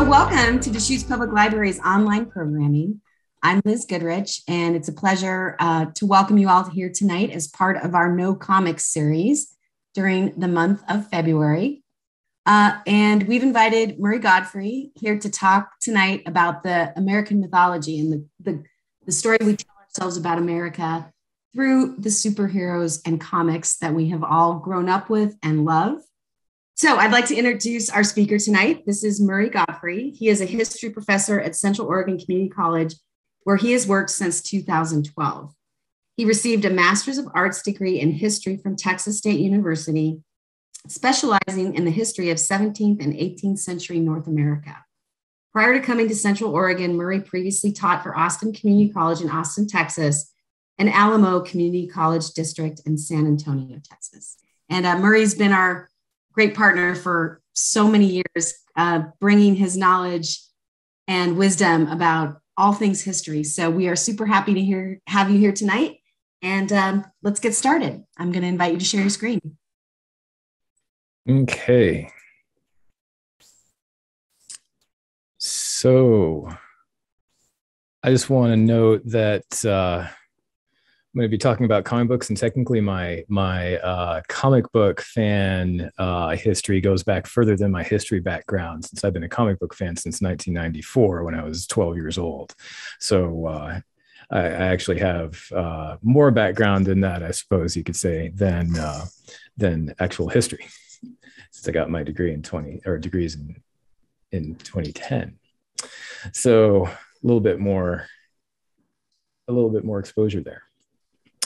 So, welcome to Deschutes Public Library's online programming. I'm Liz Goodrich, and it's a pleasure uh, to welcome you all here tonight as part of our Know Comics series during the month of February. Uh, and we've invited Murray Godfrey here to talk tonight about the American mythology and the, the, the story we tell ourselves about America through the superheroes and comics that we have all grown up with and love. So, I'd like to introduce our speaker tonight. This is Murray Godfrey. He is a history professor at Central Oregon Community College, where he has worked since 2012. He received a Master's of Arts degree in history from Texas State University, specializing in the history of 17th and 18th century North America. Prior to coming to Central Oregon, Murray previously taught for Austin Community College in Austin, Texas, and Alamo Community College District in San Antonio, Texas. And uh, Murray's been our great partner for so many years, uh, bringing his knowledge and wisdom about all things history. So we are super happy to hear have you here tonight. And um, let's get started. I'm going to invite you to share your screen. Okay. So I just want to note that uh, I'm going to be talking about comic books, and technically, my my uh, comic book fan uh, history goes back further than my history background, since I've been a comic book fan since 1994 when I was 12 years old. So uh, I, I, actually have uh, more background in that, I suppose you could say, than uh, than actual history, since I got my degree in 20 or degrees in in 2010. So a little bit more, a little bit more exposure there.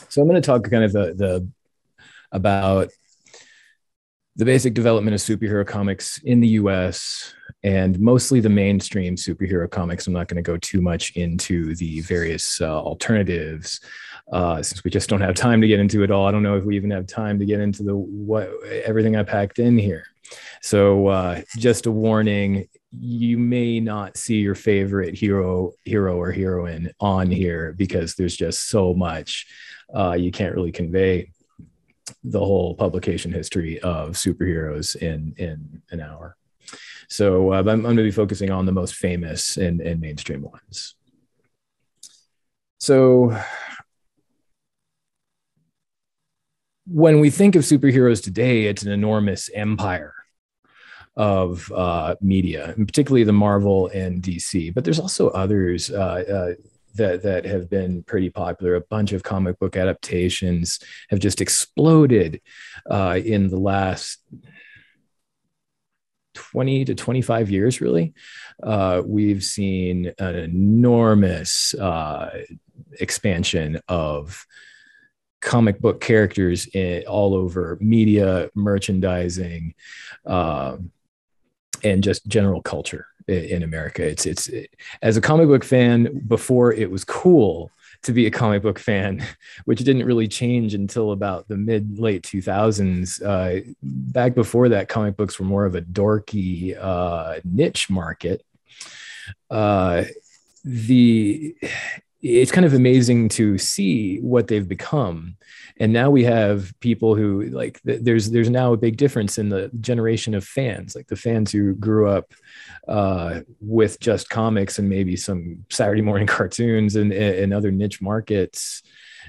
So I'm going to talk kind of the, the about the basic development of superhero comics in the US and mostly the mainstream superhero comics. I'm not going to go too much into the various uh, alternatives uh, since we just don't have time to get into it all. I don't know if we even have time to get into the what everything I packed in here. So uh, just a warning, you may not see your favorite hero, hero or heroine on here because there's just so much uh, you can't really convey the whole publication history of superheroes in in an hour. So uh, I'm, I'm going to be focusing on the most famous and, and mainstream ones. So when we think of superheroes today, it's an enormous empire of uh, media, and particularly the Marvel and DC. But there's also others. Uh, uh, that that have been pretty popular. A bunch of comic book adaptations have just exploded uh, in the last 20 to 25 years, really. Uh, we've seen an enormous uh, expansion of comic book characters in, all over media, merchandising, um, and just general culture in America. It's it's as a comic book fan before it was cool to be a comic book fan, which didn't really change until about the mid late 2000s. Uh, back before that, comic books were more of a dorky uh, niche market. Uh, the it's kind of amazing to see what they've become. And now we have people who like there's there's now a big difference in the generation of fans like the fans who grew up uh, with just comics and maybe some saturday morning cartoons and, and other niche markets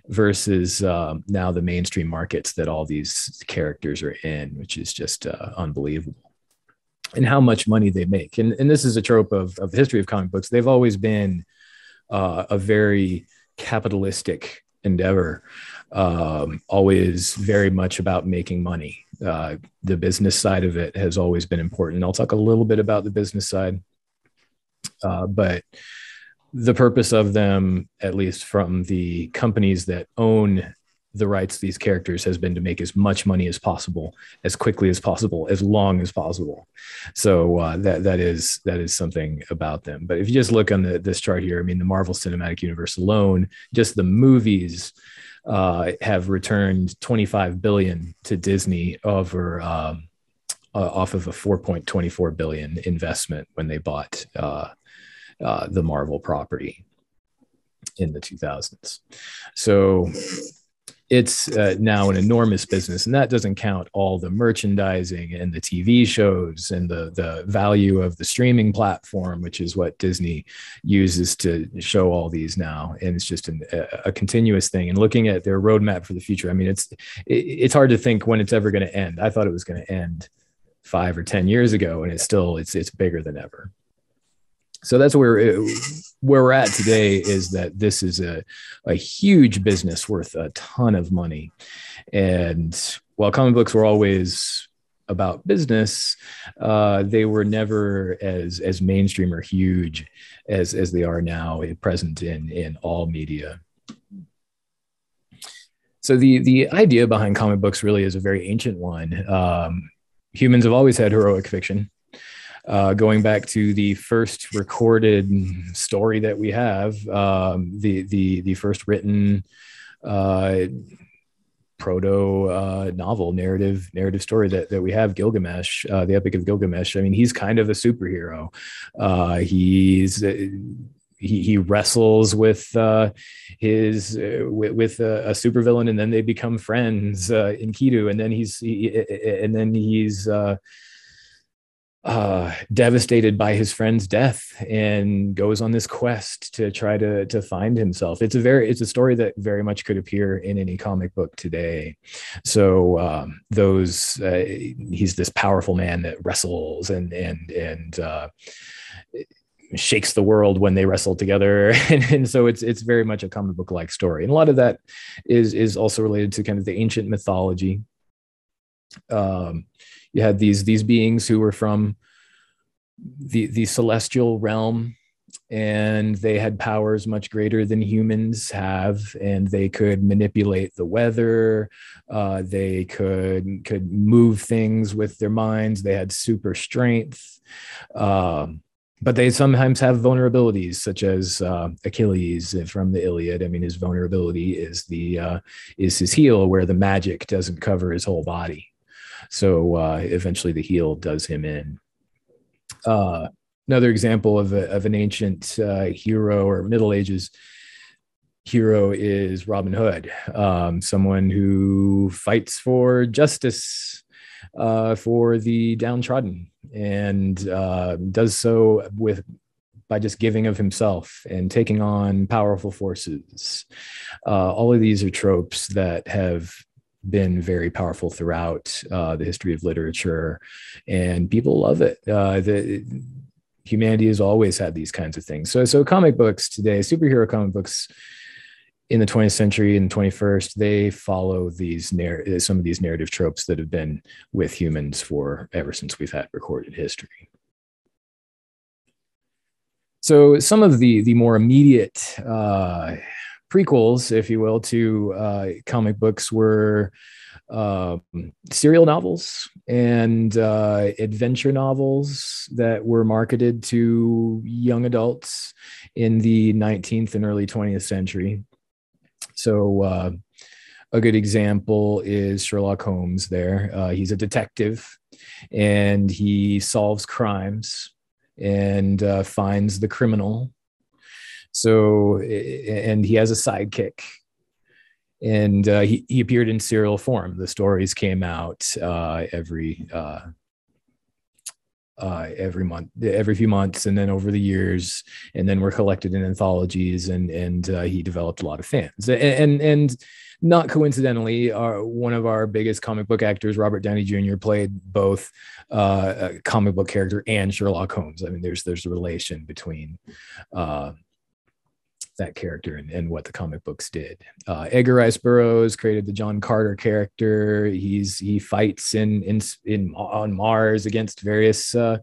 versus um, now the mainstream markets that all these characters are in which is just uh, unbelievable. And how much money they make. And, and this is a trope of, of the history of comic books. They've always been uh, a very capitalistic endeavor um, always very much about making money. Uh, the business side of it has always been important. I'll talk a little bit about the business side, uh, but the purpose of them, at least from the companies that own the rights these characters, has been to make as much money as possible, as quickly as possible, as long as possible. So uh, that that is that is something about them. But if you just look on the, this chart here, I mean, the Marvel Cinematic Universe alone, just the movies uh, have returned 25 billion to Disney over um, uh, off of a 4.24 billion investment when they bought uh, uh the Marvel property in the 2000s. So it's uh, now an enormous business and that doesn't count all the merchandising and the tv shows and the the value of the streaming platform which is what disney uses to show all these now. And it's just an, a, a, continuous thing. And looking at their roadmap for the future i mean it's it, it's hard to think when it's ever going to end. I thought it was going to end five or ten years ago and it's still it's it's bigger than ever so that's where it, where we're at today is that this is a, a huge business worth a ton of money. And while comic books were always about business uh, they were never as as mainstream or huge as as they are now present in in all media. So the the idea behind comic books really is a very ancient one. Um, humans have always had heroic fiction uh, going back to the first recorded story that we have, um, the the the first written uh, proto uh, novel narrative narrative story that, that we have Gilgamesh uh, the epic of Gilgamesh. I mean he's kind of a superhero. Uh, he's uh, he, he wrestles with uh, his uh, with, with a, a supervillain and then they become friends uh, Enkidu and then he's he, and then he's uh, devastated by his friend's death and goes on this quest to try to to find himself. It's a very it's a story that very much could appear in any comic book today. So um, those uh, he's this powerful man that wrestles and and and uh, shakes the world when they wrestle together and, and, so it's it's very much a comic book like story and a lot of that is is also related to kind of the ancient mythology um, you had these these beings who were from the the celestial realm and they had powers much greater than humans have and they could manipulate the weather. Uh, they could could move things with their minds. They had super strength. Um, but they sometimes have vulnerabilities such as uh, achilles from the iliad. I mean his vulnerability is the uh, is his heel where the magic doesn't cover his whole body so uh, eventually the heel does him in. Uh, another example of, a, of an ancient uh, hero or Middle Ages hero is Robin Hood, um, someone who fights for justice uh, for the downtrodden and uh, does so with by just giving of himself and taking on powerful forces. Uh, all of these are tropes that have been very powerful throughout uh, the history of literature, and people love it. Uh, the humanity has always had these kinds of things. So, so comic books today, superhero comic books in the 20th century and 21st, they follow these narr- some of these narrative tropes that have been with humans for ever since we've had recorded history. So, some of the the more immediate uh, prequels, if you will, to uh, comic books were uh, serial novels and uh, adventure novels that were marketed to young adults in the 19th and early 20th century. So, uh, a good example is Sherlock Holmes there. Uh, he's a detective and he solves crimes and uh, finds the criminal so, and he has a sidekick. And uh, he, he appeared in serial form. The stories came out uh, every uh, uh, every month, every few months, and then over the years, and then were collected in anthologies, and and uh, he developed a lot of fans, and and, and not coincidentally, our, one of our biggest comic book actors, Robert Downey Jr., played both uh, a comic book character and Sherlock Holmes. I mean, there's there's a relation between uh, that character and, and what the comic books did. Uh, Edgar Rice Burroughs created the John Carter character. He's he fights in in in on Mars against various uh,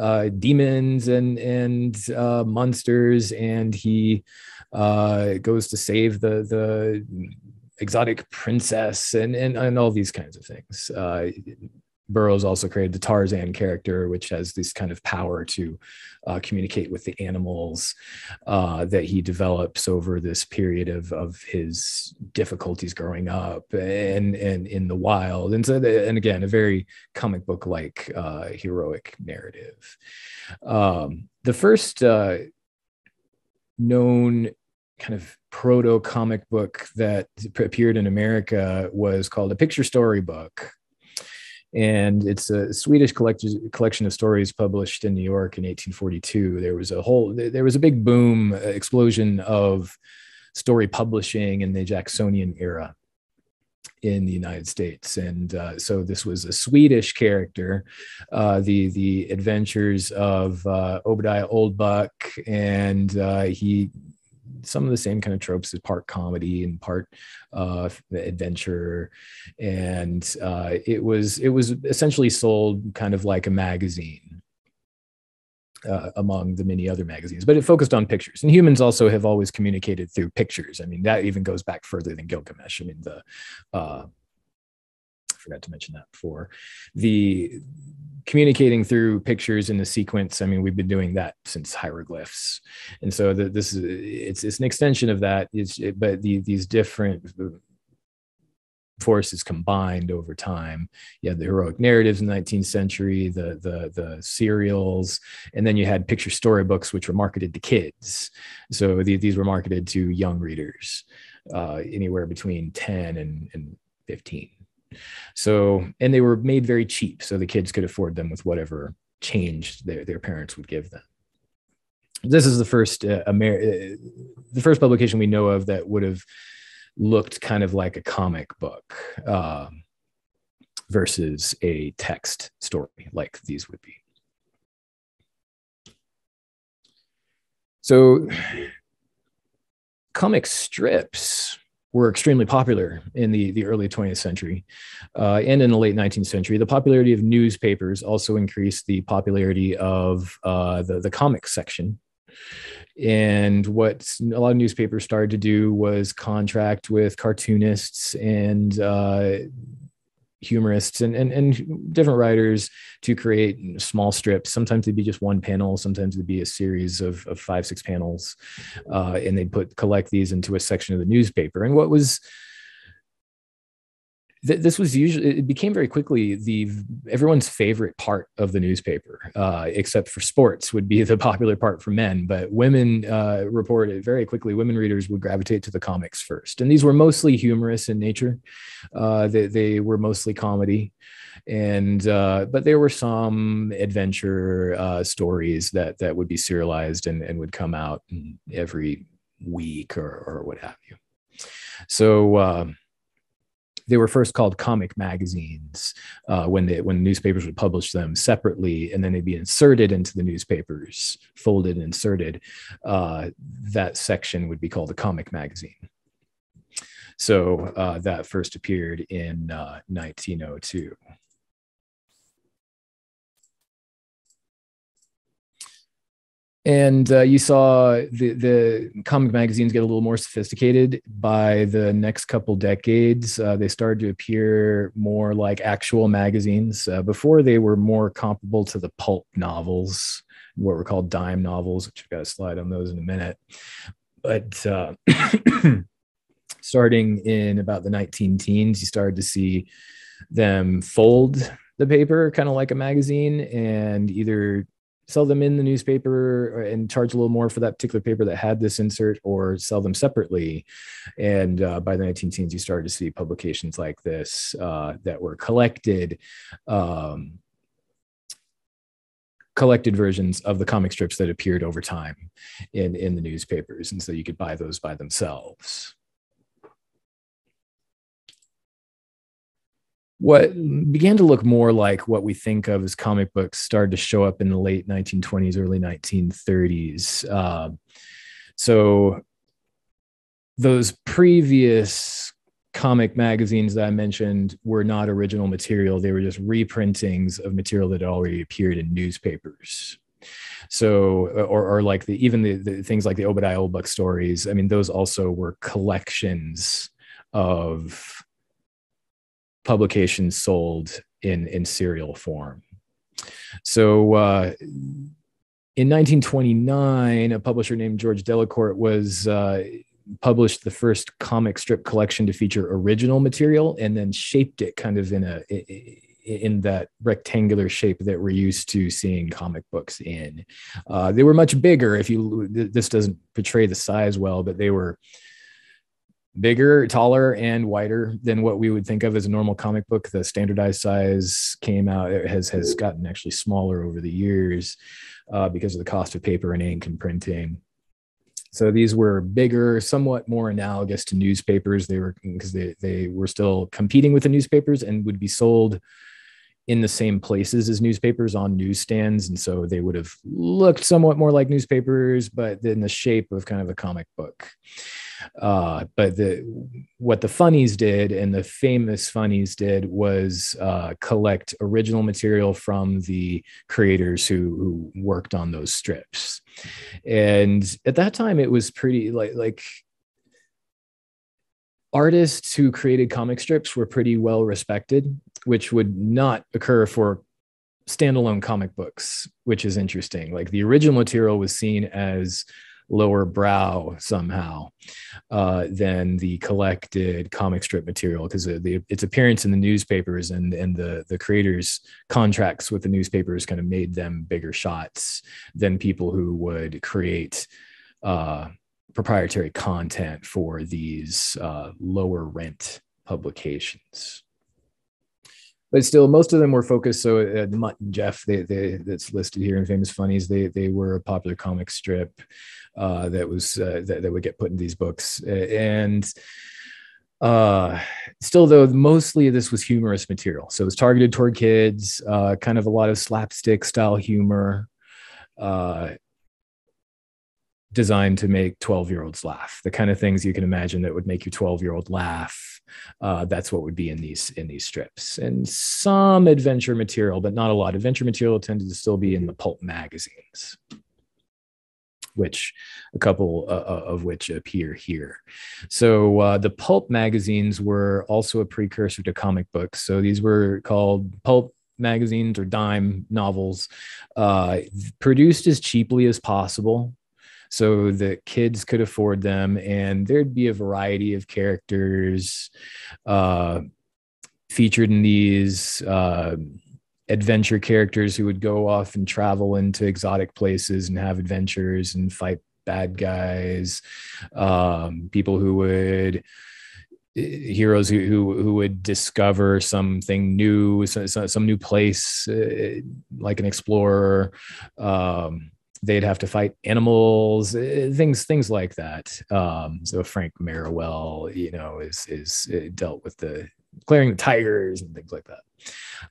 uh, demons and and uh, monsters, and he uh, goes to save the the exotic princess and and, and all these kinds of things. Burroughs also created the Tarzan character, which has this kind of power to uh, communicate with the animals uh, that he develops over this period of, of his difficulties growing up and, and in the wild. And so, the, and again, a very comic book like uh, heroic narrative. Um, the first uh, known kind of proto comic book that appeared in America was called a picture story book. And it's a Swedish collection of stories published in New York in 1842. There was a whole, there was a big boom, uh, explosion of story publishing in the Jacksonian era in the United States, and uh, so this was a Swedish character, uh, the the adventures of uh, Obadiah Oldbuck, and uh, he some of the same kind of tropes as part comedy and part uh, adventure, and uh, it was it was essentially sold kind of like a magazine uh, among the many other magazines, but it focused on pictures. And humans also have always communicated through pictures. I mean, that even goes back further than Gilgamesh. I mean, the uh, forgot to mention that before. The communicating through pictures in the sequence. I mean, we've been doing that since hieroglyphs, and so the, this is it's it's an extension of that. It's, it, but the, these different forces combined over time. You had the heroic narratives in the 19th century, the the the serials, and then you had picture storybooks, which were marketed to kids. So the, these were marketed to young readers, uh, anywhere between 10 and, and 15. So and they were made very cheap, so the kids could afford them with whatever change their, their parents would give them. This is the first uh, Amer- uh, the first publication we know of that would have looked kind of like a comic book um, versus a text story like these would be. So, comic strips were extremely popular in the, the early 20th century uh, and in the late 19th century. The popularity of newspapers also increased the popularity of uh, the, the comics section and what a lot of newspapers started to do was contract with cartoonists and uh, humorists and, and, and different writers to create small strips. Sometimes they'd be just one panel, sometimes it'd be a series of, of five, six panels. Uh, and they'd put collect these into a section of the newspaper. And what was th- this was usually it became very quickly the everyone's favorite part of the newspaper, uh, except for sports would be the popular part for men. But women uh, reported very quickly. Women readers would gravitate to the comics first, and these were mostly humorous in nature. Uh, they, they were mostly comedy and uh, but there were some adventure uh, stories that that would be serialized and, and would come out every week or, or what have you so um, they were first called comic magazines uh, when they when newspapers would publish them separately and then they'd be inserted into the newspapers folded and inserted uh, that section would be called a comic magazine. So uh, that first appeared in 1902 and uh, you saw the the comic magazines get a little more sophisticated by the next couple decades. Uh, they started to appear more like actual magazines uh, before they were more comparable to the pulp novels what were called dime novels which i've got a slide on those in a minute. But uh, starting in about the 19 teens you started to see them fold the paper kind of like a magazine and either sell them in the newspaper and charge a little more for that particular paper that had this insert or sell them separately. And uh, by the 19 teens you started to see publications like this uh, that were collected um, collected versions of the comic strips that appeared over time in in the newspapers. And so you could buy those by themselves what began to look more like what we think of as comic books started to show up in the late 1920s, early 1930s. Uh, so those previous comic magazines that I mentioned were not original material. They were just reprintings of material that had already appeared in newspapers. So, or, or like the even the, the things like the Obadiah Oldbuck stories. I mean, those also were collections of publications sold in in serial form. So uh, in 1929, a publisher named George Delacorte was uh, published the first comic strip collection to feature original material, and then shaped it kind of in a in that rectangular shape that we're used to seeing comic books in. Uh, they were much bigger. If you this doesn't portray the size well, but they were bigger, taller, and wider than what we would think of as a normal comic book. The standardized size came out it has has gotten actually smaller over the years uh, because of the cost of paper and ink and printing. So these were bigger, somewhat more analogous to newspapers. They were because they they were still competing with the newspapers and would be sold in the same places as newspapers on newsstands and so they would have looked somewhat more like newspapers but in the shape of kind of a comic book uh, but the what the funnies did and the famous funnies did was uh, collect original material from the creators who, who worked on those strips. And at that time, it was pretty like like artists who created comic strips were pretty well respected, which would not occur for standalone comic books, which is interesting. Like the original material was seen as lower brow somehow uh, than the collected comic strip material because its appearance in the newspapers and and the the creators contracts with the newspapers kind of made them bigger shots than people who would create uh, proprietary content for these uh, lower rent publications but still, most of them were focused. So uh, Mutt and Jeff, they, they, that's listed here in Famous Funnies, they they were a popular comic strip uh, that was uh, that, that would get put in these books, and uh, still though mostly this was humorous material. So it was targeted toward kids, uh, kind of a lot of slapstick style humor. Uh, designed to make 12 year olds laugh the kind of things you can imagine that would make your 12 year old laugh uh, that's what would be in these in these strips and some adventure material but not a lot adventure material tended to still be in the pulp magazines which a couple uh, uh of which appear here. So uh, the pulp magazines were also a precursor to comic books. So these were called pulp magazines or dime novels, uh, produced as cheaply as possible so that kids could afford them and there'd be a variety of characters uh, featured in these uh, adventure characters who would go off and travel into exotic places and have adventures and fight bad guys um, people who would heroes who, who, who would discover something new some, some new place uh, like an explorer um, they'd have to fight animals, eh, things things like that. Um, so Frank Merriwell, you know, is is eh, dealt with the clearing the tigers and things like that.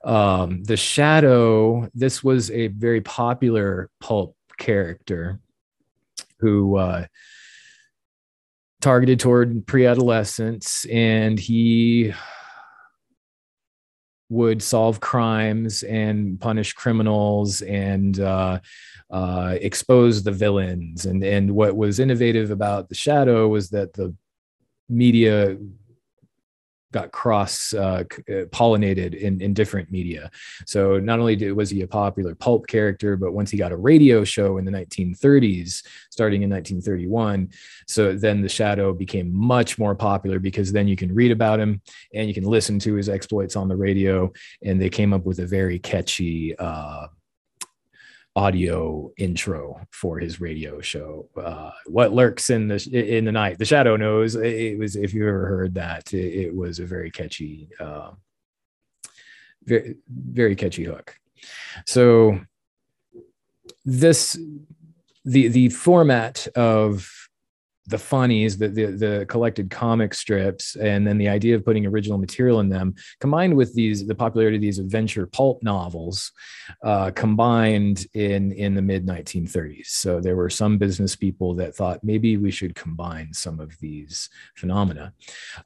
Um, the Shadow, this was a very popular pulp character who uh, targeted toward pre-adolescence, and he would solve crimes and punish criminals and uh, uh, expose the villains. And and what was innovative about the Shadow was that the media got cross uh, uh, pollinated in, in different media. So not only did, was he a popular pulp character, but once he got a radio show in the 1930s, starting in 1931, so then the Shadow became much more popular because then you can read about him and you can listen to his exploits on the radio, and they came up with a very catchy. Uh, audio intro for his radio show. Uh, what lurks in the in the night? The shadow knows. It was if you ever heard that, it, it was a very catchy, uh, very very catchy hook. So this the the format of the funnies, the, the, the collected comic strips, and then the idea of putting original material in them, combined with these the popularity of these adventure pulp novels, uh, combined in in the mid 1930s. So there were some business people that thought maybe we should combine some of these phenomena.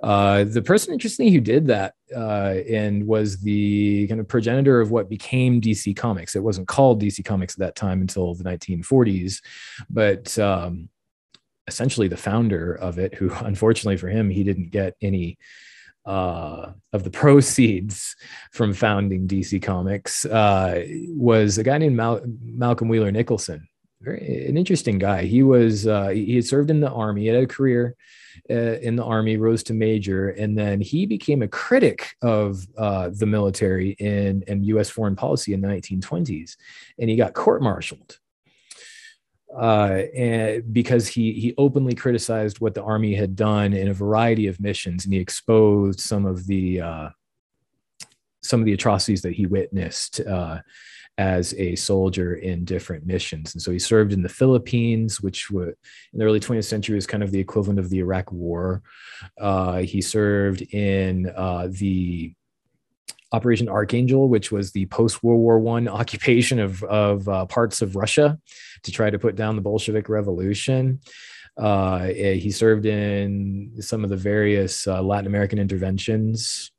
Uh, the person, interestingly, who did that uh, and was the kind of progenitor of what became DC Comics. It wasn't called DC Comics at that time until the 1940s, but um, essentially the founder of it, who unfortunately for him, he didn't get any uh, of the proceeds from founding DC Comics, uh, was a guy named Mal- Malcolm Wheeler Nicholson. very an interesting guy. He was uh, he had served in the army, he had a career uh, in the army, rose to major, and then he became a critic of uh, the military in and U.S. foreign policy in the 1920s, and he got court-martialed. Uh, and because he he openly criticized what the army had done in a variety of missions, and he exposed some of the uh, some of the atrocities that he witnessed uh, as a soldier in different missions. And so he served in the Philippines, which were, in the early 20th century was kind of the equivalent of the Iraq War. Uh, he served in uh, the Operation Archangel, which was the post World War One occupation of, of uh, parts of Russia to try to put down the Bolshevik Revolution. Uh, he served in some of the various uh, Latin American interventions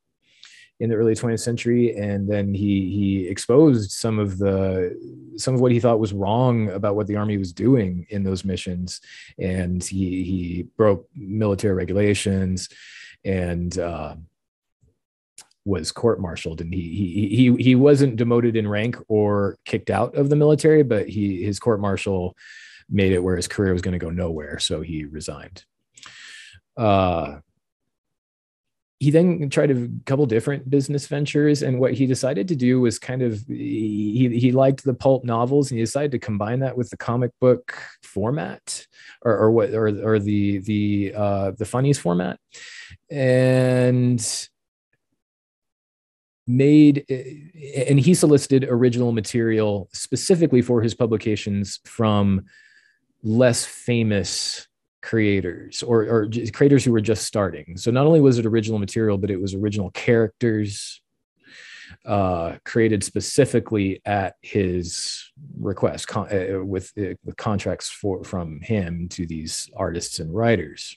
in the early 20th century and then he he exposed some of the some of what he thought was wrong about what the army was doing in those missions and he he broke military regulations and uh, was court-martialed and he he he he wasn't demoted in rank or kicked out of the military but he his court-martial made it where his career was going to go nowhere so he resigned. Uh he then tried a couple different business ventures and what he decided to do was kind of he, he liked the pulp novels and he decided to combine that with the comic book format or, or what or, or the the uh the funnies format. And made and he solicited original material specifically for his publications from less famous creators or, or creators who were just starting. So not only was it original material, but it was original characters uh, created specifically at his request con- uh, with, uh, with contracts for from him to these artists and writers.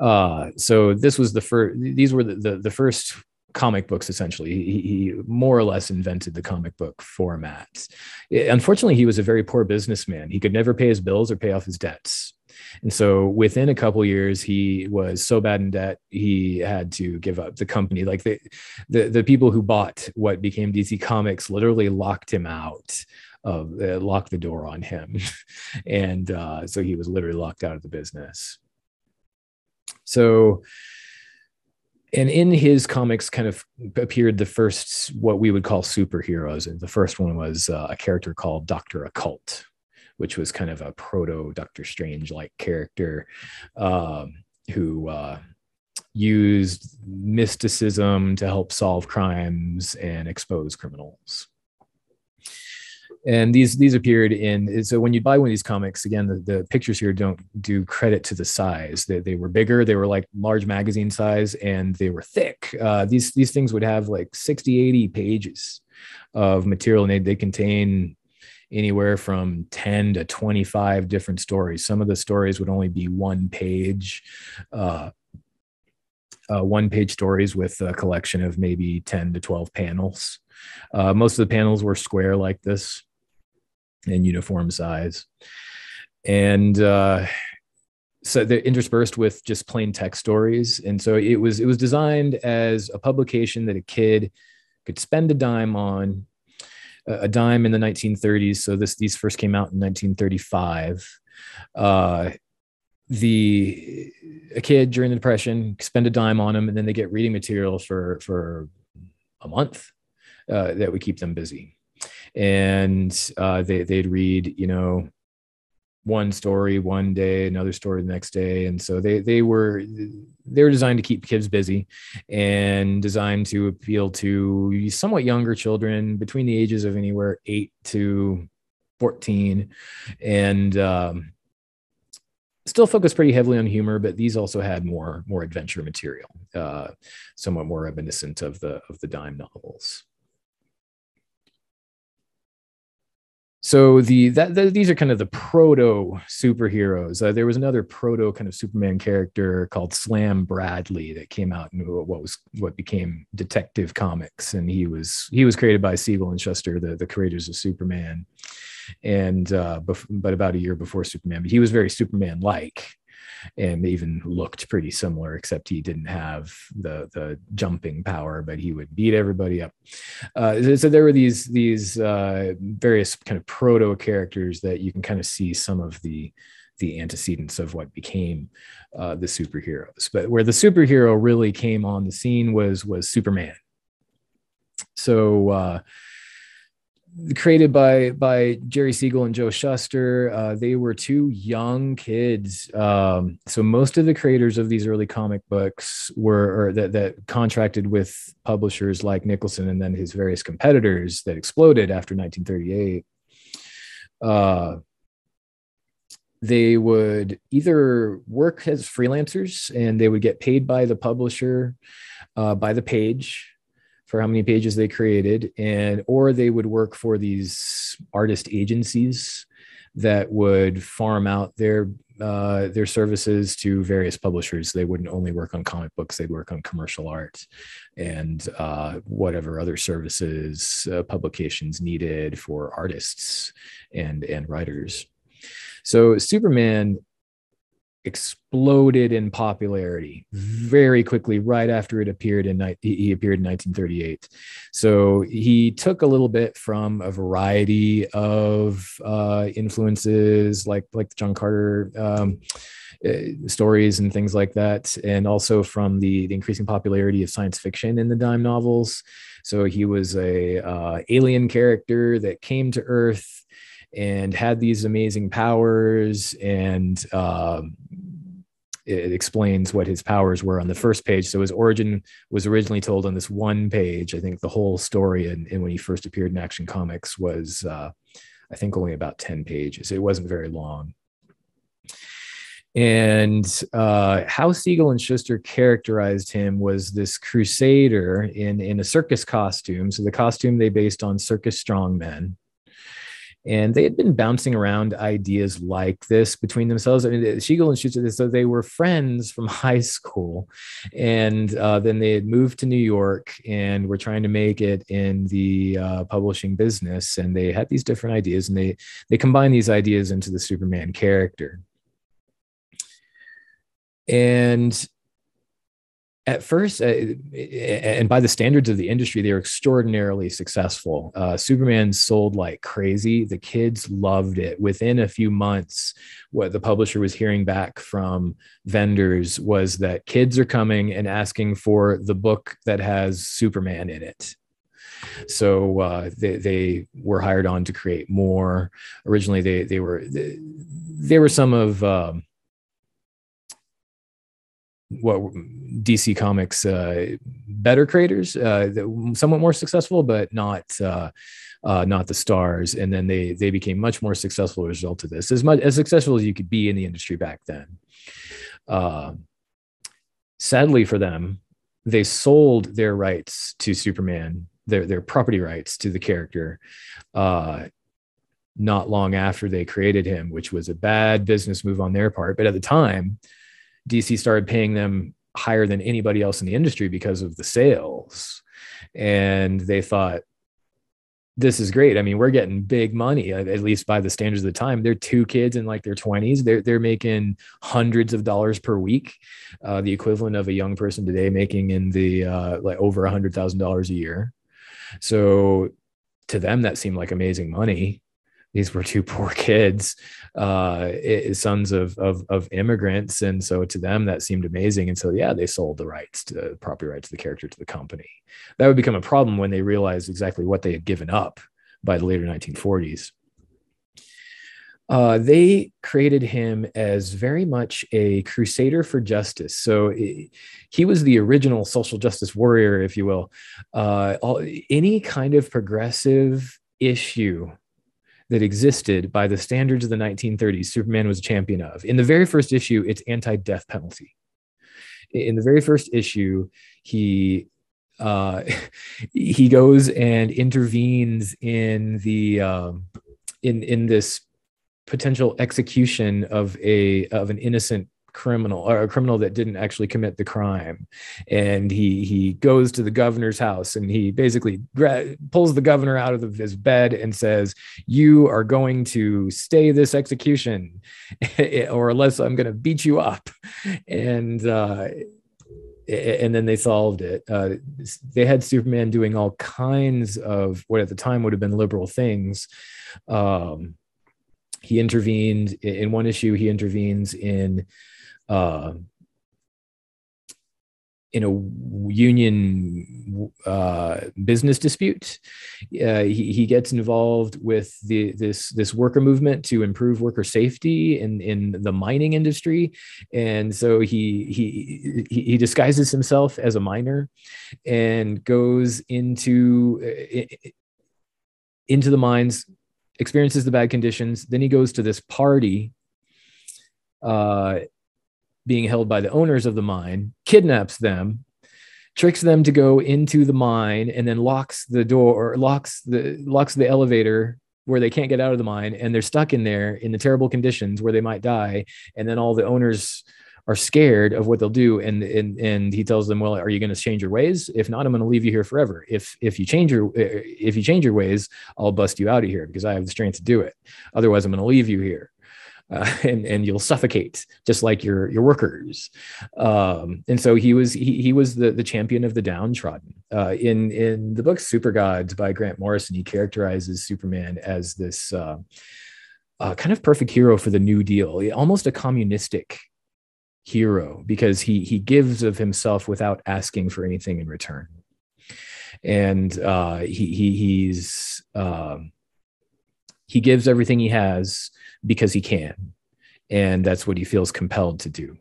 Uh, so this was the first; these were the, the, the first comic books essentially. He, he, more or less invented the comic book format. Unfortunately he was a very poor businessman. He could never pay his bills or pay off his debts. And so within a couple years he was so bad in debt he had to give up the company. Like the, the the people who bought what became dc comics literally locked him out of uh, locked the door on him. And uh, so he was literally locked out of the business. So and in his comics kind of appeared the first what we would call superheroes. And the first one was uh, a character called dr occult which was kind of a proto doctor strange like character um, who uh, used mysticism to help solve crimes and expose criminals and these these appeared in so when you buy one of these comics again the, the pictures here don't do credit to the size. They, they were bigger they were like large magazine size and they were thick. Uh, these these things would have like 60 80 pages of material and they, they contain anywhere from 10 to 25 different stories. Some of the stories would only be one page uh, uh, one page stories with a collection of maybe 10 to 12 panels. Uh, most of the panels were square like this and uniform size. And uh, so they're interspersed with just plain text stories. And so it was it was designed as a publication that a kid could spend a dime on, a dime in the 1930s. So this these first came out in 1935. Uh, the a kid during the depression spend a dime on them and then they get reading material for for a month uh, that would keep them busy and uh, they they'd read you know one story one day another story the next day. And so they they were they were designed to keep kids busy and designed to appeal to somewhat younger children between the ages of anywhere 8 to 14 and um, still focused pretty heavily on humor but these also had more more adventure material uh, somewhat more reminiscent of the of the dime novels so the that, that, these are kind of the proto superheroes. Uh, there was another proto kind of superman character called slam bradley that came out in what was what became detective comics and he was he was created by siegel and shuster the, the creators of superman. And uh, bef- but about a year before superman but he was very superman like and even looked pretty similar, except he didn't have the the jumping power, but he would beat everybody up. Uh, so there were these these uh, various kind of proto characters that you can kind of see some of the the antecedents of what became uh, the superheroes. But where the superhero really came on the scene was was Superman. So uh, created by by Jerry Siegel and Joe Shuster. Uh, they were two young kids. Um, so most of the creators of these early comic books were that that contracted with publishers like Nicholson and then his various competitors that exploded after 1938. Uh, they would either work as freelancers and they would get paid by the publisher uh, by the page for how many pages they created and or they would work for these artist agencies that would farm out their uh, their services to various publishers. They wouldn't only work on comic books; they'd work on commercial art and uh, whatever other services uh, publications needed for artists and and writers. So Superman exploded in popularity very quickly right after it appeared in he appeared in 1938 so he took a little bit from a variety of uh, influences like like john carter um, uh, stories and things like that and also from the, the increasing popularity of science fiction in the dime novels. So he was a uh, alien character that came to earth and had these amazing powers and um, it explains what his powers were on the first page. So his origin was originally told on this one page. I think the whole story and, and when he first appeared in Action Comics was, uh, I think, only about 10 pages. It wasn't very long. And uh, how Siegel and Shuster characterized him was this crusader in, in a circus costume. So the costume they based on circus strongmen and they had been bouncing around ideas like this between themselves. I mean, Siegel and Shuster, so they were friends from high school, and uh, then they had moved to New York and were trying to make it in the uh, publishing business. And they had these different ideas, and they they combined these ideas into the Superman character. And at first, uh, and by the standards of the industry, they were extraordinarily successful. Uh, Superman sold like crazy. The kids loved it. Within a few months, what the publisher was hearing back from vendors was that kids are coming and asking for the book that has Superman in it. So uh, they, they were hired on to create more. Originally, they they were they, they were some of um, what DC Comics uh, better creators, uh, somewhat more successful, but not uh, uh, not the stars. And then they they became much more successful as a result of this, as much as successful as you could be in the industry back then. Uh, sadly for them, they sold their rights to Superman, their their property rights to the character. Uh, not long after they created him, which was a bad business move on their part. But at the time, DC started paying them higher than anybody else in the industry because of the sales. And they thought, this is great. I mean, we're getting big money, at least by the standards of the time. They're two kids in like their 20s. They're, they're making hundreds of dollars per week, uh, the equivalent of a young person today making in the uh, like over a hundred thousand dollars a year. So to them, that seemed like amazing money these were two poor kids, uh, sons of, of, of immigrants, and so to them that seemed amazing. And so yeah, they sold the rights to the property rights to the character to the company. That would become a problem when they realized exactly what they had given up by the later 1940s. Uh, they created him as very much a crusader for justice. So it, he was the original social justice warrior, if you will. Uh, all, any kind of progressive issue that existed by the standards of the 1930s, Superman was a champion of. In the very first issue, it's anti death penalty. In the very first issue, he uh, he goes and intervenes in the um, in in this potential execution of a of an innocent criminal or a criminal that didn't actually commit the crime and he he goes to the governor's house and he basically gra- pulls the governor out of his bed and says you are going to stay this execution or unless i'm going to beat you up and uh and then they solved it. Uh, they had Superman doing all kinds of what at the time would have been liberal things. Um, he intervened in one issue. He intervenes in uh, in a union uh, business dispute. Uh, he, he gets involved with the this this worker movement to improve worker safety in in the mining industry, and so he he he disguises himself as a miner, and goes into uh, into the mines, experiences the bad conditions. Then he goes to this party. Uh, being held by the owners of the mine, kidnaps them, tricks them to go into the mine, and then locks the door, locks the locks the elevator where they can't get out of the mine, and they're stuck in there in the terrible conditions where they might die. And then all the owners are scared of what they'll do. And and and he tells them well are you going to change your ways? If not i'm going to leave you here forever. If if you change your if you change your ways i'll bust you out of here because i have the strength to do it. Otherwise i'm going to leave you here uh, and and you'll suffocate just like your your workers. Um, and so he was he, he was the the champion of the downtrodden. Uh, in in the book Super Gods by Grant Morrison, he characterizes Superman as this uh, uh, kind of perfect hero for the New Deal, almost a communistic hero because he he gives of himself without asking for anything in return and uh, he, he he's um, he gives everything he has because he can. And that's what he feels compelled to do.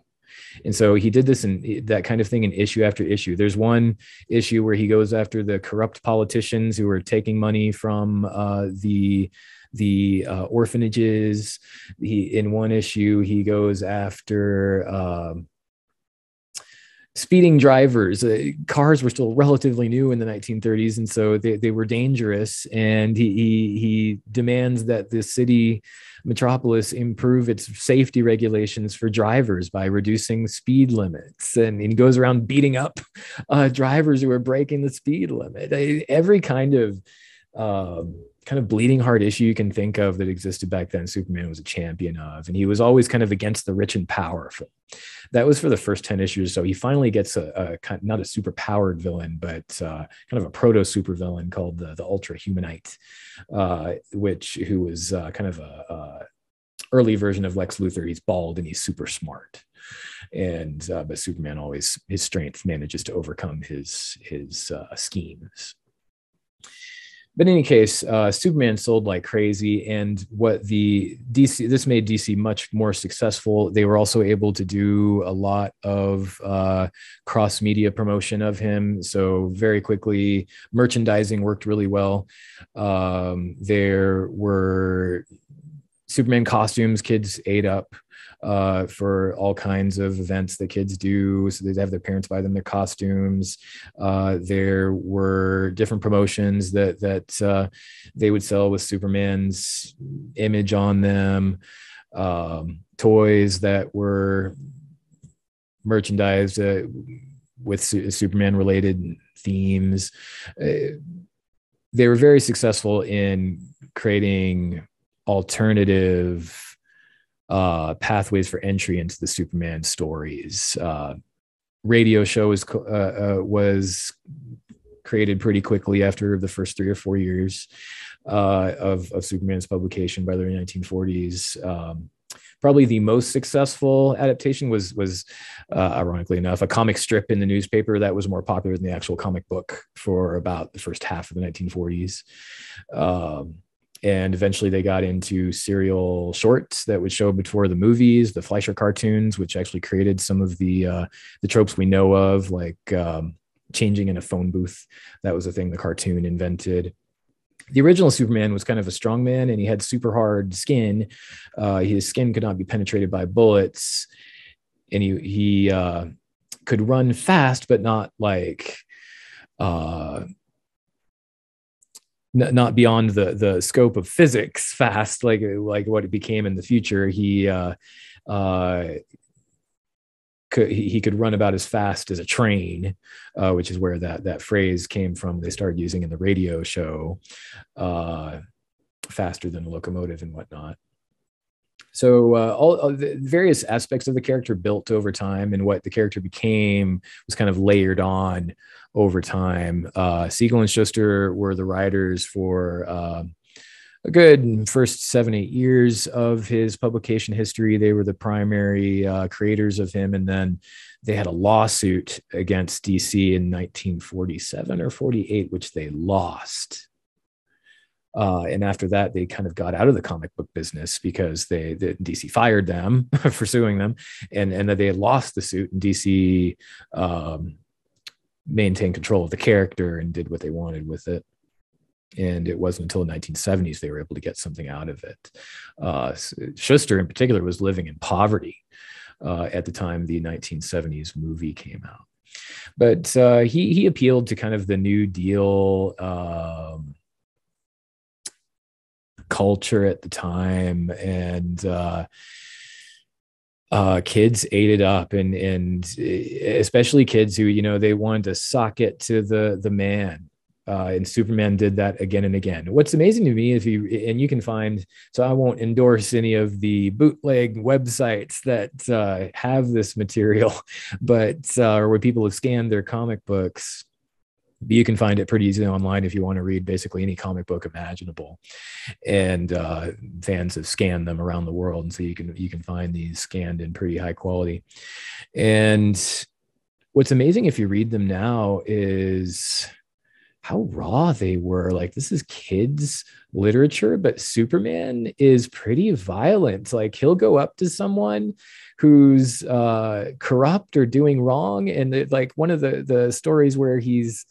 And so he did this in that kind of thing in issue after issue. There's one issue where he goes after the corrupt politicians who are taking money from uh, the the uh, orphanages. He in one issue he goes after. Uh, speeding drivers uh, cars were still relatively new in the 1930s and so they, they were dangerous. And he, he, he demands that the city metropolis improve its safety regulations for drivers by reducing speed limits. And he goes around beating up uh, drivers who are breaking the speed limit. Every kind of um, kind of bleeding heart issue you can think of that existed back then superman was a champion of and he was always kind of against the rich and powerful. That was for the first 10 issues so he finally gets a, a not a super powered villain but uh, kind of a proto super villain called the, the ultra humanite uh, which who was uh, kind of a, a, early version of lex luthor. He's bald and he's super smart. And uh, but superman always his strength manages to overcome his his uh, schemes but in any case, uh, Superman sold like crazy, and what the DC this made DC much more successful. They were also able to do a lot of uh, cross media promotion of him. So very quickly, merchandising worked really well. Um, there were Superman costumes kids ate up uh, for all kinds of events that kids do. So they have their parents buy them their costumes. Uh, there were different promotions that that uh, they would sell with Superman's image on them. Um, toys that were merchandised uh, with su- Superman related themes. Uh, they were very successful in creating alternative uh, pathways for entry into the Superman stories. Uh, radio show was uh, uh, was created pretty quickly after the first three or four years uh, of, of Superman's publication by the early 1940s. Um, probably the most successful adaptation was was uh, ironically enough a comic strip in the newspaper that was more popular than the actual comic book for about the first half of the 1940s um, and eventually they got into serial shorts that would show before the movies the fleischer cartoons which actually created some of the uh, the tropes we know of like um, changing in a phone booth. That was a thing the cartoon invented. The original superman was kind of a strong man and he had super hard skin. Uh, his skin could not be penetrated by bullets. And he he uh, could run fast but not like uh, not beyond the the scope of physics fast like like what it became in the future he uh, uh, could he could run about as fast as a train, uh, which is where that that phrase came from. They started using in the radio show, uh, faster than a locomotive and whatnot. So uh, all, the various aspects of the character built over time, and what the character became was kind of layered on over time. Uh, Siegel and Shuster were the writers for. Uh, a good first seven eight years of his publication history they were the primary uh, creators of him and then they had a lawsuit against dc in 1947 or 48 which they lost uh, and after that, they kind of got out of the comic book business because they the, DC fired them for suing them, and and that they lost the suit, and DC um, maintained control of the character and did what they wanted with it and it wasn't until the 1970s they were able to get something out of it. Uh, Shuster, in particular, was living in poverty uh, at the time the 1970s movie came out. But uh, he he appealed to kind of the New Deal um, culture at the time, and uh, uh, kids ate it up and and especially kids who you know they wanted to sock it to the the man uh, and Superman did that again and again. What's amazing to me is you, and you can find, so I won't endorse any of the bootleg websites that uh, have this material, but uh, or where people have scanned their comic books. You can find it pretty easily online if you want to read basically any comic book imaginable, and uh, fans have scanned them around the world, and so you can you can find these scanned in pretty high quality. And what's amazing if you read them now is how raw they were. Like this is kids literature, but Superman is pretty violent. Like he'll go up to someone who's uh, corrupt or doing wrong, and it, like one of the the stories where he's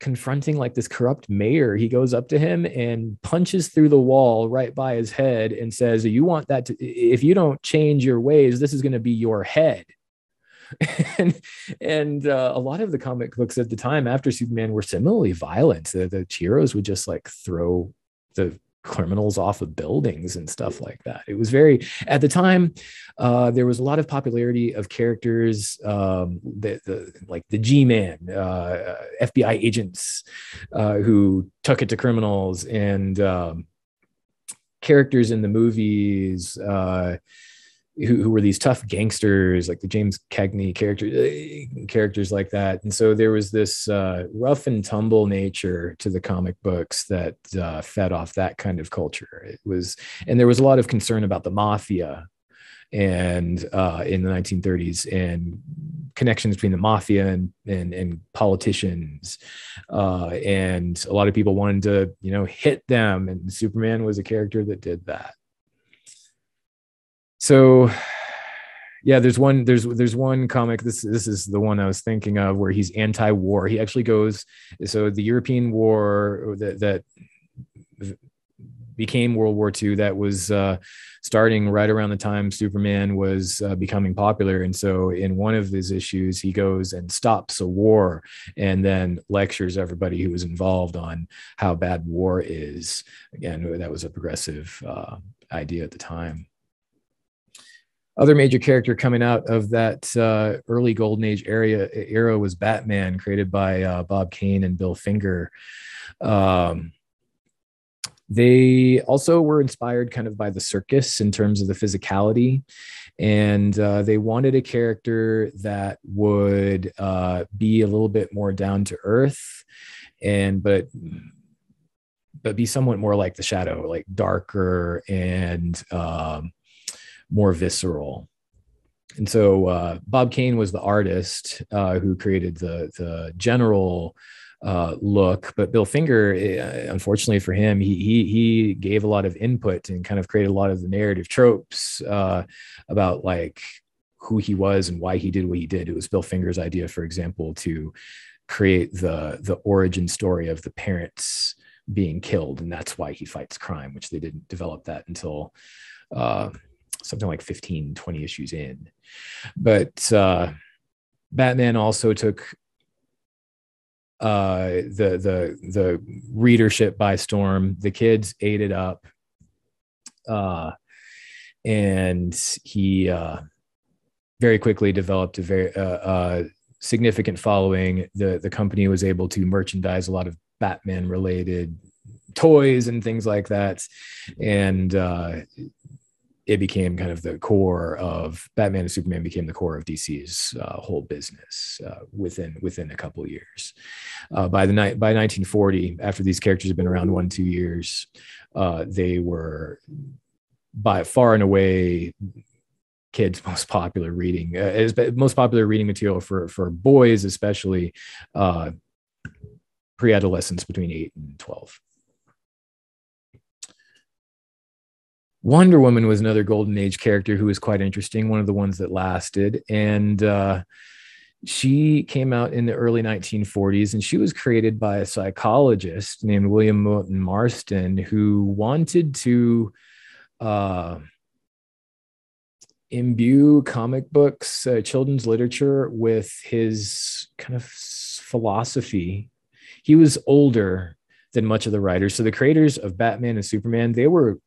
confronting like this corrupt mayor he goes up to him and punches through the wall right by his head and says you want that to if you don't change your ways this is going to be your head and and uh, a lot of the comic books at the time after Superman were similarly violent. The, the heroes would just like throw the criminals off of buildings and stuff like that. It was very at the time. Uh, there was a lot of popularity of characters, um, the, the like the G-Man, uh, FBI agents uh, who took it to criminals, and um, characters in the movies. Who, who were these tough gangsters like the James Cagney character uh, characters like that. And so there was this uh, rough and tumble nature to the comic books that uh, fed off that kind of culture. It was and there was a lot of concern about the mafia and uh, in the 1930s and connections between the mafia and and, and politicians uh, and a lot of people wanted to you know hit them. And superman was a character that did that so yeah there's one there's there's one comic this this is the one i was thinking of where he's anti-war. He actually goes so the european war that that became world war ii that was uh, starting right around the time superman was uh, becoming popular. And so in one of his issues he goes and stops a war and then lectures everybody who was involved on how bad war is. Again that was a progressive uh, idea at the time other major character coming out of that uh, early golden age area era was Batman, created by uh, Bob Kane and Bill Finger. Um, they also were inspired kind of by the circus in terms of the physicality and uh, they wanted a character that would uh, be a little bit more down to earth and but but be somewhat more like the shadow like darker and um, more visceral. And so uh, Bob Kane was the artist uh, who created the the general uh, look, but Bill Finger, uh, unfortunately for him, he, he he gave a lot of input and kind of created a lot of the narrative tropes uh, about like who he was and why he did what he did. It was Bill Finger's idea, for example, to create the the origin story of the parents being killed, and that's why he fights crime, which they didn't develop that until uh, something like 15, 20 issues in. But uh, Batman also took uh, the the the readership by storm. The kids ate it up, uh, and he uh, very quickly developed a very uh, uh, significant following. The the company was able to merchandise a lot of Batman related toys and things like that, and uh, it became kind of the core of Batman and Superman became the core of DC's uh, whole business uh, within within a couple years. Uh, by the night by 1940, after these characters had been around one two years, uh, they were by far and away kids' most popular reading, uh, most popular reading material for for boys, especially uh, pre-adolescents between eight and twelve. Wonder Woman was another golden age character who was quite interesting, one of the ones that lasted. And uh, she came out in the early 1940s and she was created by a psychologist named William Moulton Marston who wanted to uh, imbue comic books, uh, children's literature with his kind of philosophy. He was older than much of the writers. So the creators of Batman and Superman, they were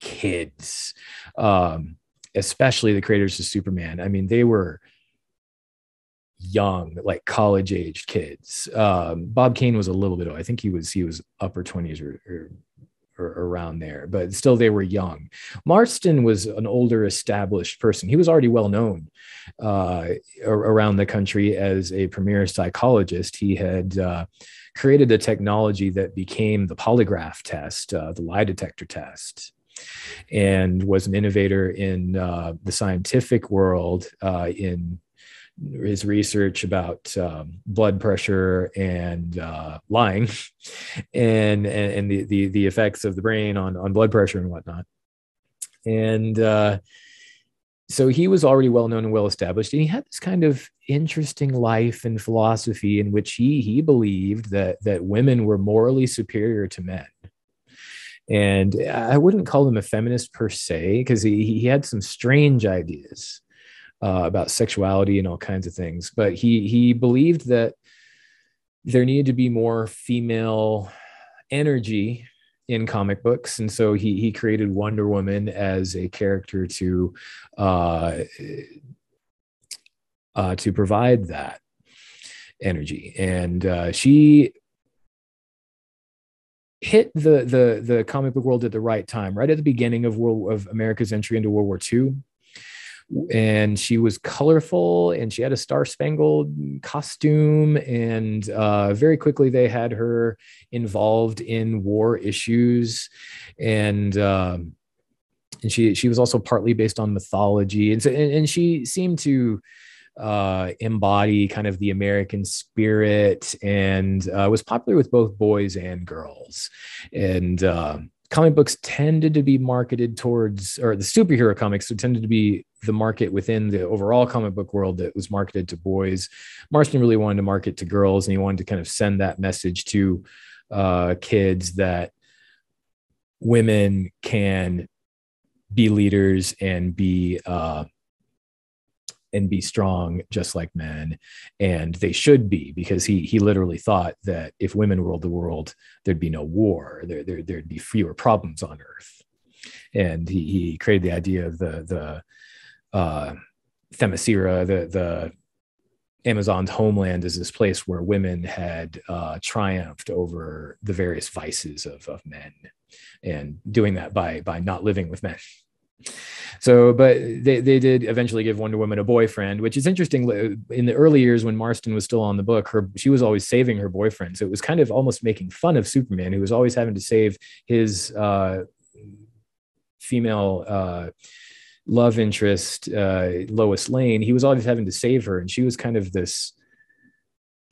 kids, um, especially the creators of Superman. I mean, they were young, like college aged kids. Um, Bob Kane was a little bit, I think he was, he was upper 20s or, or or around there, but still they were young. Marston was an older, established person. He was already well known uh, around the country as a premier psychologist. He had uh, created a technology that became the polygraph test, uh, the lie detector test and was an innovator in uh, the scientific world uh, in his research about um, blood pressure and uh, lying and, and, and the, the, the effects of the brain on, on blood pressure and whatnot. And uh, so he was already well known and well established. And he had this kind of interesting life and philosophy in which he, he believed that, that women were morally superior to men and I wouldn't call him a feminist per se because he, he had some strange ideas uh, about sexuality and all kinds of things. But he he believed that there needed to be more female energy in comic books, and so he he created Wonder Woman as a character to uh, uh, to provide that energy, and uh, she hit the the the comic book world at the right time, right at the beginning of world of America's entry into World War II. And she was colorful, and she had a star spangled costume, and uh, very quickly they had her involved in war issues, and um, and she she was also partly based on mythology, and so and, and she seemed to uh, embody kind of the American spirit and uh, was popular with both boys and girls. And uh, comic books tended to be marketed towards, or the superhero comics tended to be the market within the overall comic book world that was marketed to boys. Marston really wanted to market to girls, and he wanted to kind of send that message to uh, kids that women can be leaders and be uh, and be strong just like men and they should be because he he literally thought that if women ruled the world there'd be no war there, there there'd be fewer problems on earth. And he, he created the idea of the the uh themyscira the the Amazon's homeland is this place where women had uh, triumphed over the various vices of, of men and doing that by by not living with men so, but they, they did eventually give Wonder Woman a boyfriend, which is interesting. In the early years when Marston was still on the book, her she was always saving her boyfriend. So it was kind of almost making fun of Superman, who was always having to save his uh, female uh, love interest, uh, Lois Lane. He was always having to save her, and she was kind of this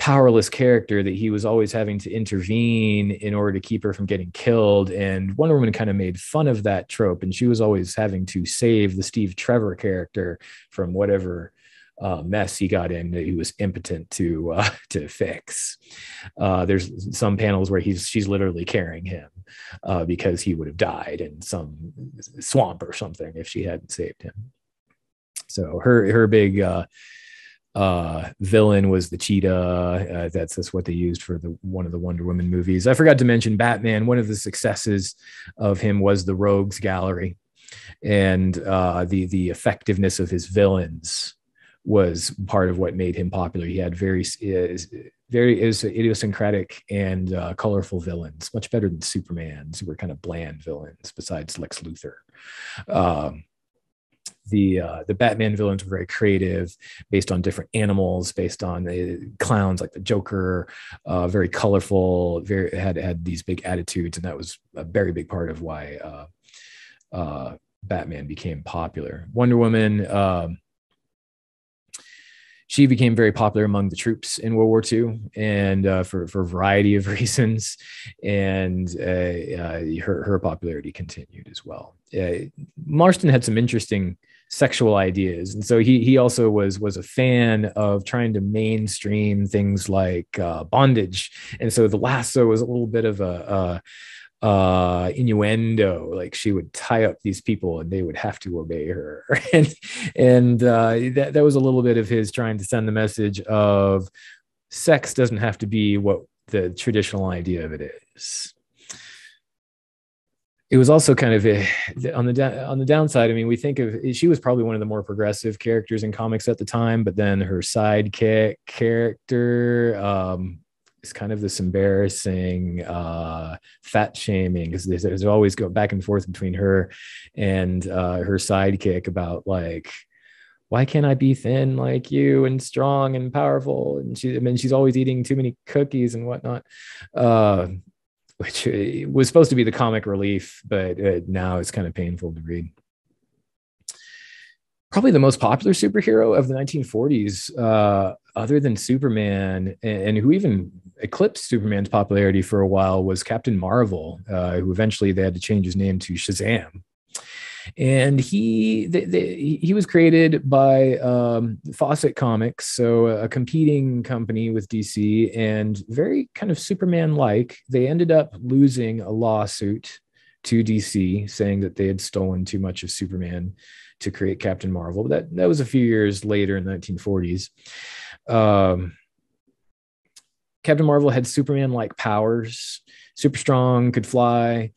powerless character that he was always having to intervene in order to keep her from getting killed. And Wonder Woman kind of made fun of that trope, and she was always having to save the Steve Trevor character from whatever uh, mess he got in that he was impotent to uh, to fix. Uh, there's some panels where he's she's literally carrying him uh, because he would have died in some swamp or something if she hadn't saved him. So her her big uh, villain was the cheetah uh, that's that's what they used for the one of the wonder woman movies i forgot to mention batman one of the successes of him was the rogues gallery and uh, the the effectiveness of his villains was part of what made him popular. He had very is very is idiosyncratic and uh, colorful villains, much better than Superman's, who were kind of bland villains. Besides Lex Luthor, um, the uh, the Batman villains were very creative, based on different animals, based on uh, clowns like the Joker, uh, very colorful, very had had these big attitudes, and that was a very big part of why uh, uh, Batman became popular. Wonder Woman. Um, she became very popular among the troops in World War II, and uh, for for a variety of reasons, and uh, uh, her her popularity continued as well. Uh, Marston had some interesting sexual ideas, and so he he also was was a fan of trying to mainstream things like uh, bondage, and so the lasso was a little bit of a, a innuendo. Like she would tie up these people and they would have to obey her. And and uh that, that was a little bit of his trying to send the message of sex doesn't have to be what the traditional idea of it is it was also kind of a, on the on the downside. I mean, we think of she was probably one of the more progressive characters in comics at the time, but then her sidekick character um, is kind of this embarrassing uh, fat shaming because there's, there's, always go back and forth between her and uh, her sidekick about like why can't I be thin like you and strong and powerful? And she, I mean, she's always eating too many cookies and whatnot, uh, which uh, was supposed to be the comic relief, but uh, now it's kind of painful to read probably the most popular superhero of the 1940s, uh, other than Superman, and, and, who even eclipsed Superman's popularity for a while, was Captain Marvel, uh, who eventually they had to change his name to Shazam. And he he was created by um, Fawcett Comics, so a competing company with DC, and very kind of Superman-like. They ended up losing a lawsuit to DC, saying that they had stolen too much of Superman to create Captain Marvel. But that that was a few years later in the 1940s. Um, Captain Marvel had Superman-like powers, super strong, could fly,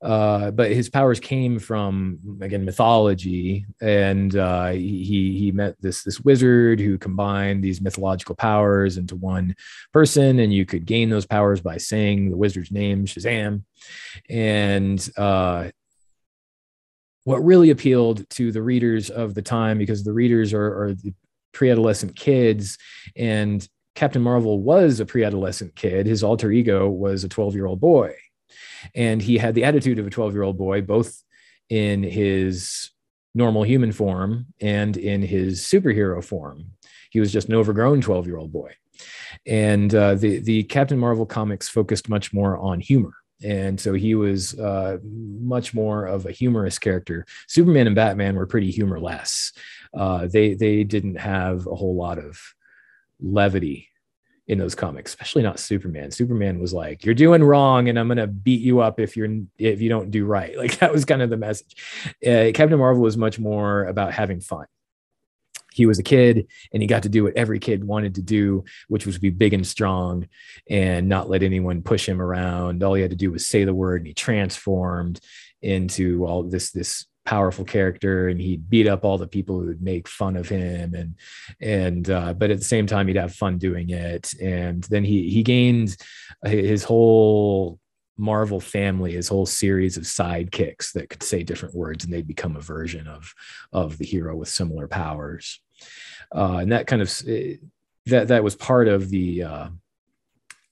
uh, but his powers came from again mythology, and uh, he he met this this wizard who combined these mythological powers into one person, and you could gain those powers by saying the wizard's name, Shazam, and uh, what really appealed to the readers of the time because the readers are, are the pre-adolescent kids and captain marvel was a pre-adolescent kid. His alter ego was a 12 year old boy and he had the attitude of a 12 year old boy both in his normal human form and in his superhero form he was just an overgrown 12 year old boy and uh, the the captain marvel comics focused much more on humor and so he was uh, much more of a humorous character. Superman and Batman were pretty humorless. Uh, they they didn't have a whole lot of levity in those comics, especially not Superman. Superman was like, "You're doing wrong, and I'm gonna beat you up if you're if you don't do right." Like that was kind of the message. Uh, Captain Marvel was much more about having fun he was a kid and he got to do what every kid wanted to do, which was be big and strong and not let anyone push him around. All he had to do was say the word and he transformed into all this, this powerful character and he'd beat up all the people who would make fun of him and and uh, but at the same time he'd have fun doing it and then he he gained his whole Marvel family, his whole series of sidekicks that could say different words and they'd become a version of of the hero with similar powers uh, and that kind of that that was part of the uh,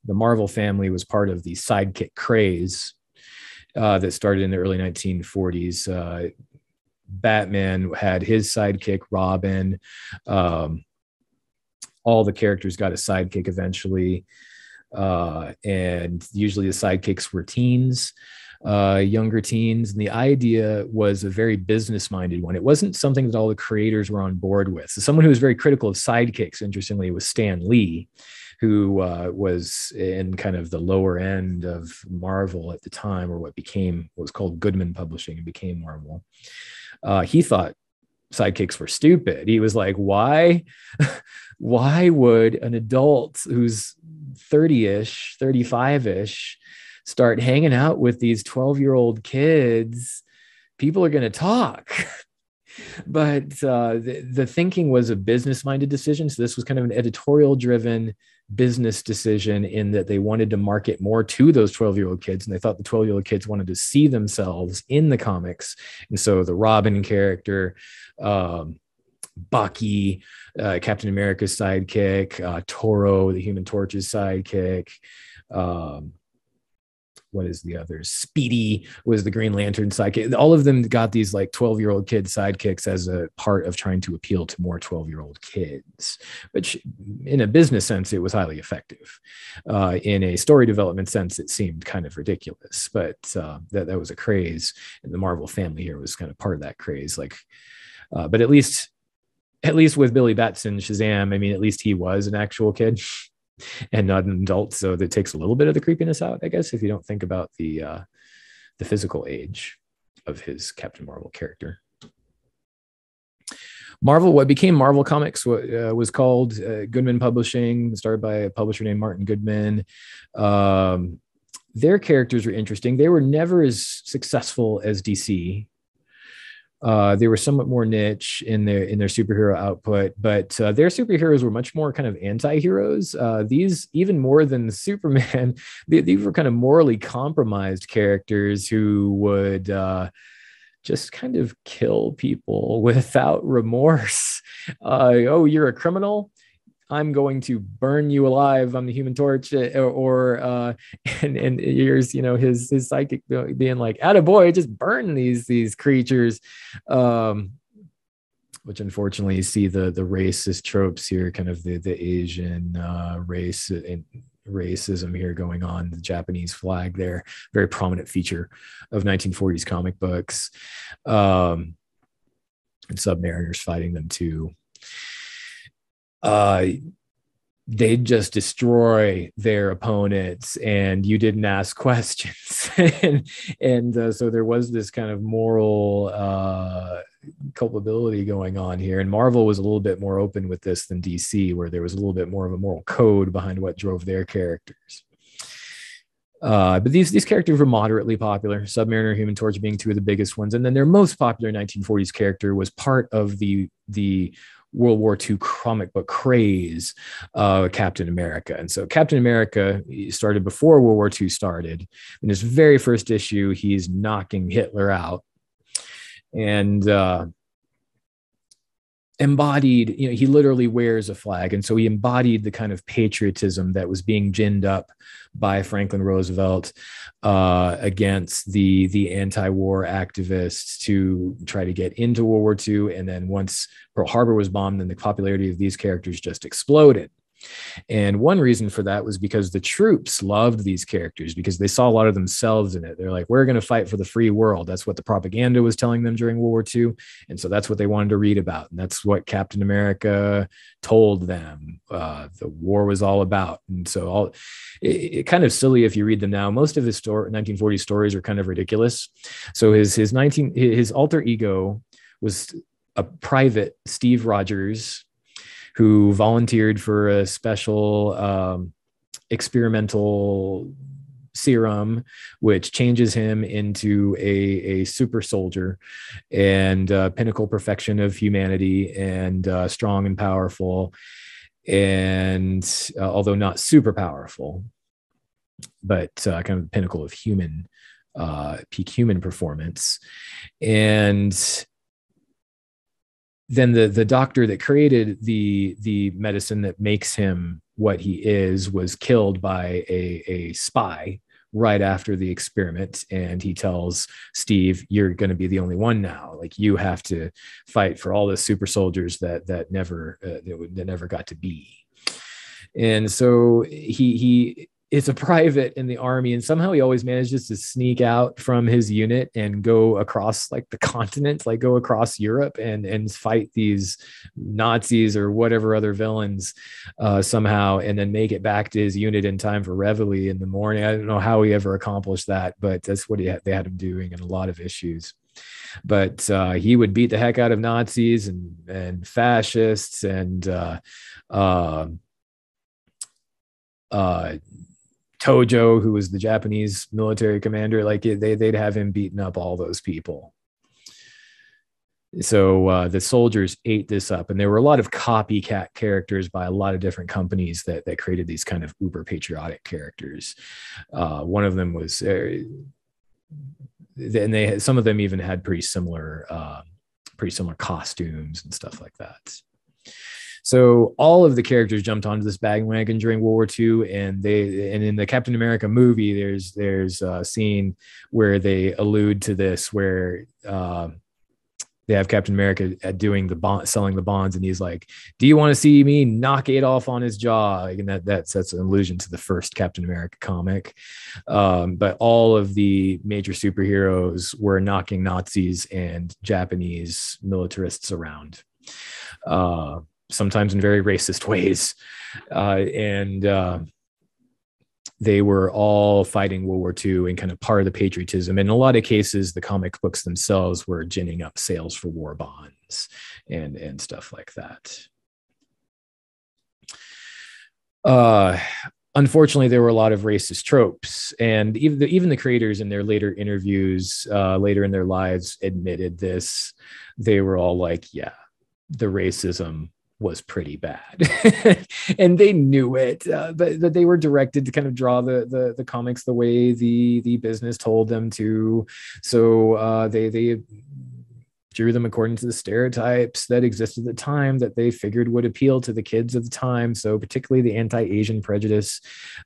the Marvel family was part of the sidekick craze uh, that started in the early 1940s. Batman had his sidekick Robin. Um, all the characters got a sidekick eventually, uh, and usually the sidekicks were teens uh, younger teens. And the idea was a very business minded one. It wasn't something that all the creators were on board with. So someone who was very critical of sidekicks, interestingly, was Stan Lee, who uh, was in kind of the lower end of Marvel at the time, or what became what was called Goodman Publishing and became Marvel. Uh, he thought sidekicks were stupid. He was like, why, why would an adult who's 30-ish, 35-ish start hanging out with these 12 year old kids people are going to talk. but uh, the, the thinking was a business minded decision. So this was kind of an editorial driven business decision in that they wanted to market more to those 12 year old kids and they thought the 12 year old kids wanted to see themselves in the comics. And so the robin character um, bucky uh, captain america's sidekick uh, toro the human torch's sidekick um, what is the other? Speedy was the Green Lantern sidekick. All of them got these like 12 year old kid sidekicks as a part of trying to appeal to more 12 year old kids, which in a business sense, it was highly effective. Uh, in a story development sense, it seemed kind of ridiculous, but uh, that, that was a craze. And the Marvel family here was kind of part of that craze. Like, uh, but at least, at least with Billy Batson, Shazam, I mean, at least he was an actual kid. and not an adult. So that takes a little bit of the creepiness out, I guess, if you don't think about the uh, the physical age of his Captain Marvel character. Marvel, what became Marvel Comics uh, was called uh, Goodman Publishing, started by a publisher named Martin Goodman. Um, their characters were interesting. They were never as successful as DC uh, they were somewhat more niche in their in their superhero output, but uh, their superheroes were much more kind of anti-heroes. Uh, these even more than Superman, they, these were kind of morally compromised characters who would uh, just kind of kill people without remorse. Uh, oh, you're a criminal. I'm going to burn you alive. I'm the Human Torch, or, uh, or uh, and and here's you know his his psychic being like, "Atta boy, just burn these these creatures," um, which unfortunately you see the the racist tropes here, kind of the the Asian uh, race and racism here going on. The Japanese flag there, very prominent feature of 1940s comic books, um, and Submariners fighting them too uh, they'd just destroy their opponents and you didn't ask questions. And, and uh, so there was this kind of moral uh, culpability going on here. And marvel was a little bit more open with this than dc where there was a little bit more of a moral code behind what drove their characters. Uh, but these these characters were moderately popular. Submariner, Human Torch being two of the biggest ones, and then their most popular 1940s character was part of the the World War II comic book craze of Captain America. And so Captain America started before World War II started. In his very first issue, he's knocking Hitler out. And uh, embodied you know he literally wears a flag. And so he embodied the kind of patriotism that was being ginned up by franklin roosevelt uh, against the the anti-war activists to try to get into world war ii and then once pearl harbor was bombed then the popularity of these characters just exploded and one reason for that was because the troops loved these characters because they saw a lot of themselves in it. They're like, we're going to fight for the free world. That's what the propaganda was telling them during World War II. And so that's what they wanted to read about. And that's what Captain America told them uh, the war was all about. And so all it, it, kind of silly if you read them now. Most of his story, 1940 stories are kind of ridiculous. So his his 19 his alter ego was a private Steve Rogers who volunteered for a special um, experimental serum, which changes him into a, a super soldier and uh, pinnacle perfection of humanity and uh, strong and powerful. And uh, although not super powerful, but uh, kind of the pinnacle of human, uh, peak human performance. And then the the doctor that created the the medicine that makes him what he is was killed by a a spy right after the experiment. And he tells steve you're going to be the only one now. Like you have to fight for all the super soldiers that that never uh, that, that never got to be. And so he he is a private in the army and somehow he always manages to sneak out from his unit and go across like the continent like go across europe and and fight these nazis or whatever other villains uh, somehow and then make it back to his unit in time for reveille in the morning. I don't know how he ever accomplished that but that's what he had, they had him doing in a lot of issues. But uh, he would beat the heck out of nazis and and fascists and uh, uh, uh Tojo, who was the Japanese military commander, like they they'd have him beating up all those people. so uh, the soldiers ate this up and there were a lot of copycat characters by a lot of different companies that, that created these kind of uber patriotic characters uh, one of them was uh, and they had, some of them even had pretty similar uh, pretty similar costumes and stuff like that so all of the characters jumped onto this bandwagon during World War II, and they and in the Captain America movie, there's there's a scene where they allude to this, where uh, they have Captain America at doing the bond, selling the bonds, and he's like, "Do you want to see me knock Adolf on his jaw?" And that that sets an allusion to the first Captain America comic. Um, but all of the major superheroes were knocking Nazis and Japanese militarists around, uh, sometimes in very racist ways, uh, and uh, they were all fighting World War II and kind of part of the patriotism. And in a lot of cases, the comic books themselves were ginning up sales for war bonds and, and stuff like that. Uh, unfortunately, there were a lot of racist tropes, and even the, even the creators in their later interviews, uh, later in their lives, admitted this. They were all like, "Yeah, the racism was pretty bad. And they knew it uh, but, but they were directed to kind of draw the, the the comics the way the the business told them to. So uh, they they drew them according to the stereotypes that existed at the time that they figured would appeal to the kids of the time. So particularly the anti-Asian prejudice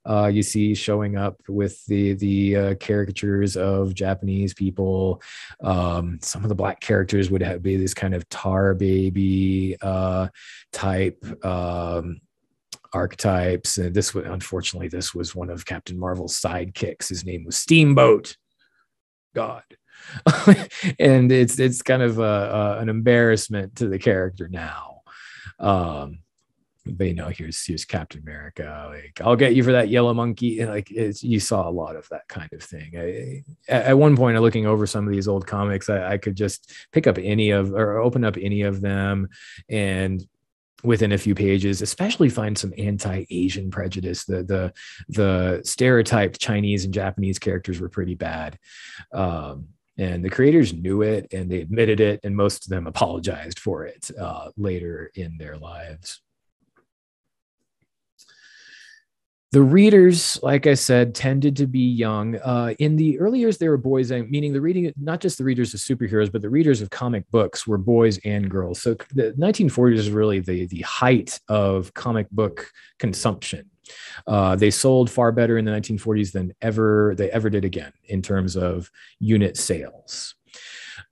uh, you see showing up with the the uh, caricatures of Japanese people. Um, some of the black characters would have be this kind of tar baby uh, type. Um, archetypes and this was unfortunately this was one of captain marvel's sidekicks his name was steamboat god and it's it's kind of a, a, an embarrassment to the character now. Um, but you know, here's here's Captain America. Like, I'll get you for that yellow monkey. And like, you saw a lot of that kind of thing. I, at one point, looking over some of these old comics, I, I could just pick up any of or open up any of them, and within a few pages especially find some anti-asian prejudice the the the stereotyped chinese and japanese characters were pretty bad um, and the creators knew it and they admitted it and most of them apologized for it uh, later in their lives. The readers like i said tended to be young. Uh, in the early years they were boys meaning the reading not just the readers of superheroes but the readers of comic books were boys and girls. So the 1940s is really the, the height of comic book consumption uh, they sold far better in the 1940s than ever they ever did again in terms of unit sales.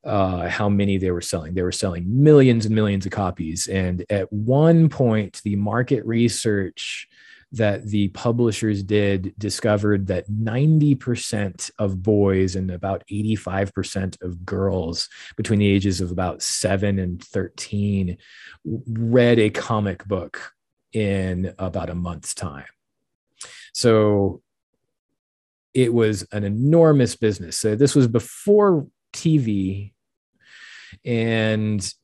Uh, how many they were selling. They were selling millions and millions of copies. And at one point, the market research that the publishers did discovered that 90% of boys and about 85% of girls between the ages of about 7 and 13 read a comic book in about a month's time. So it was an enormous business. So this was before TV and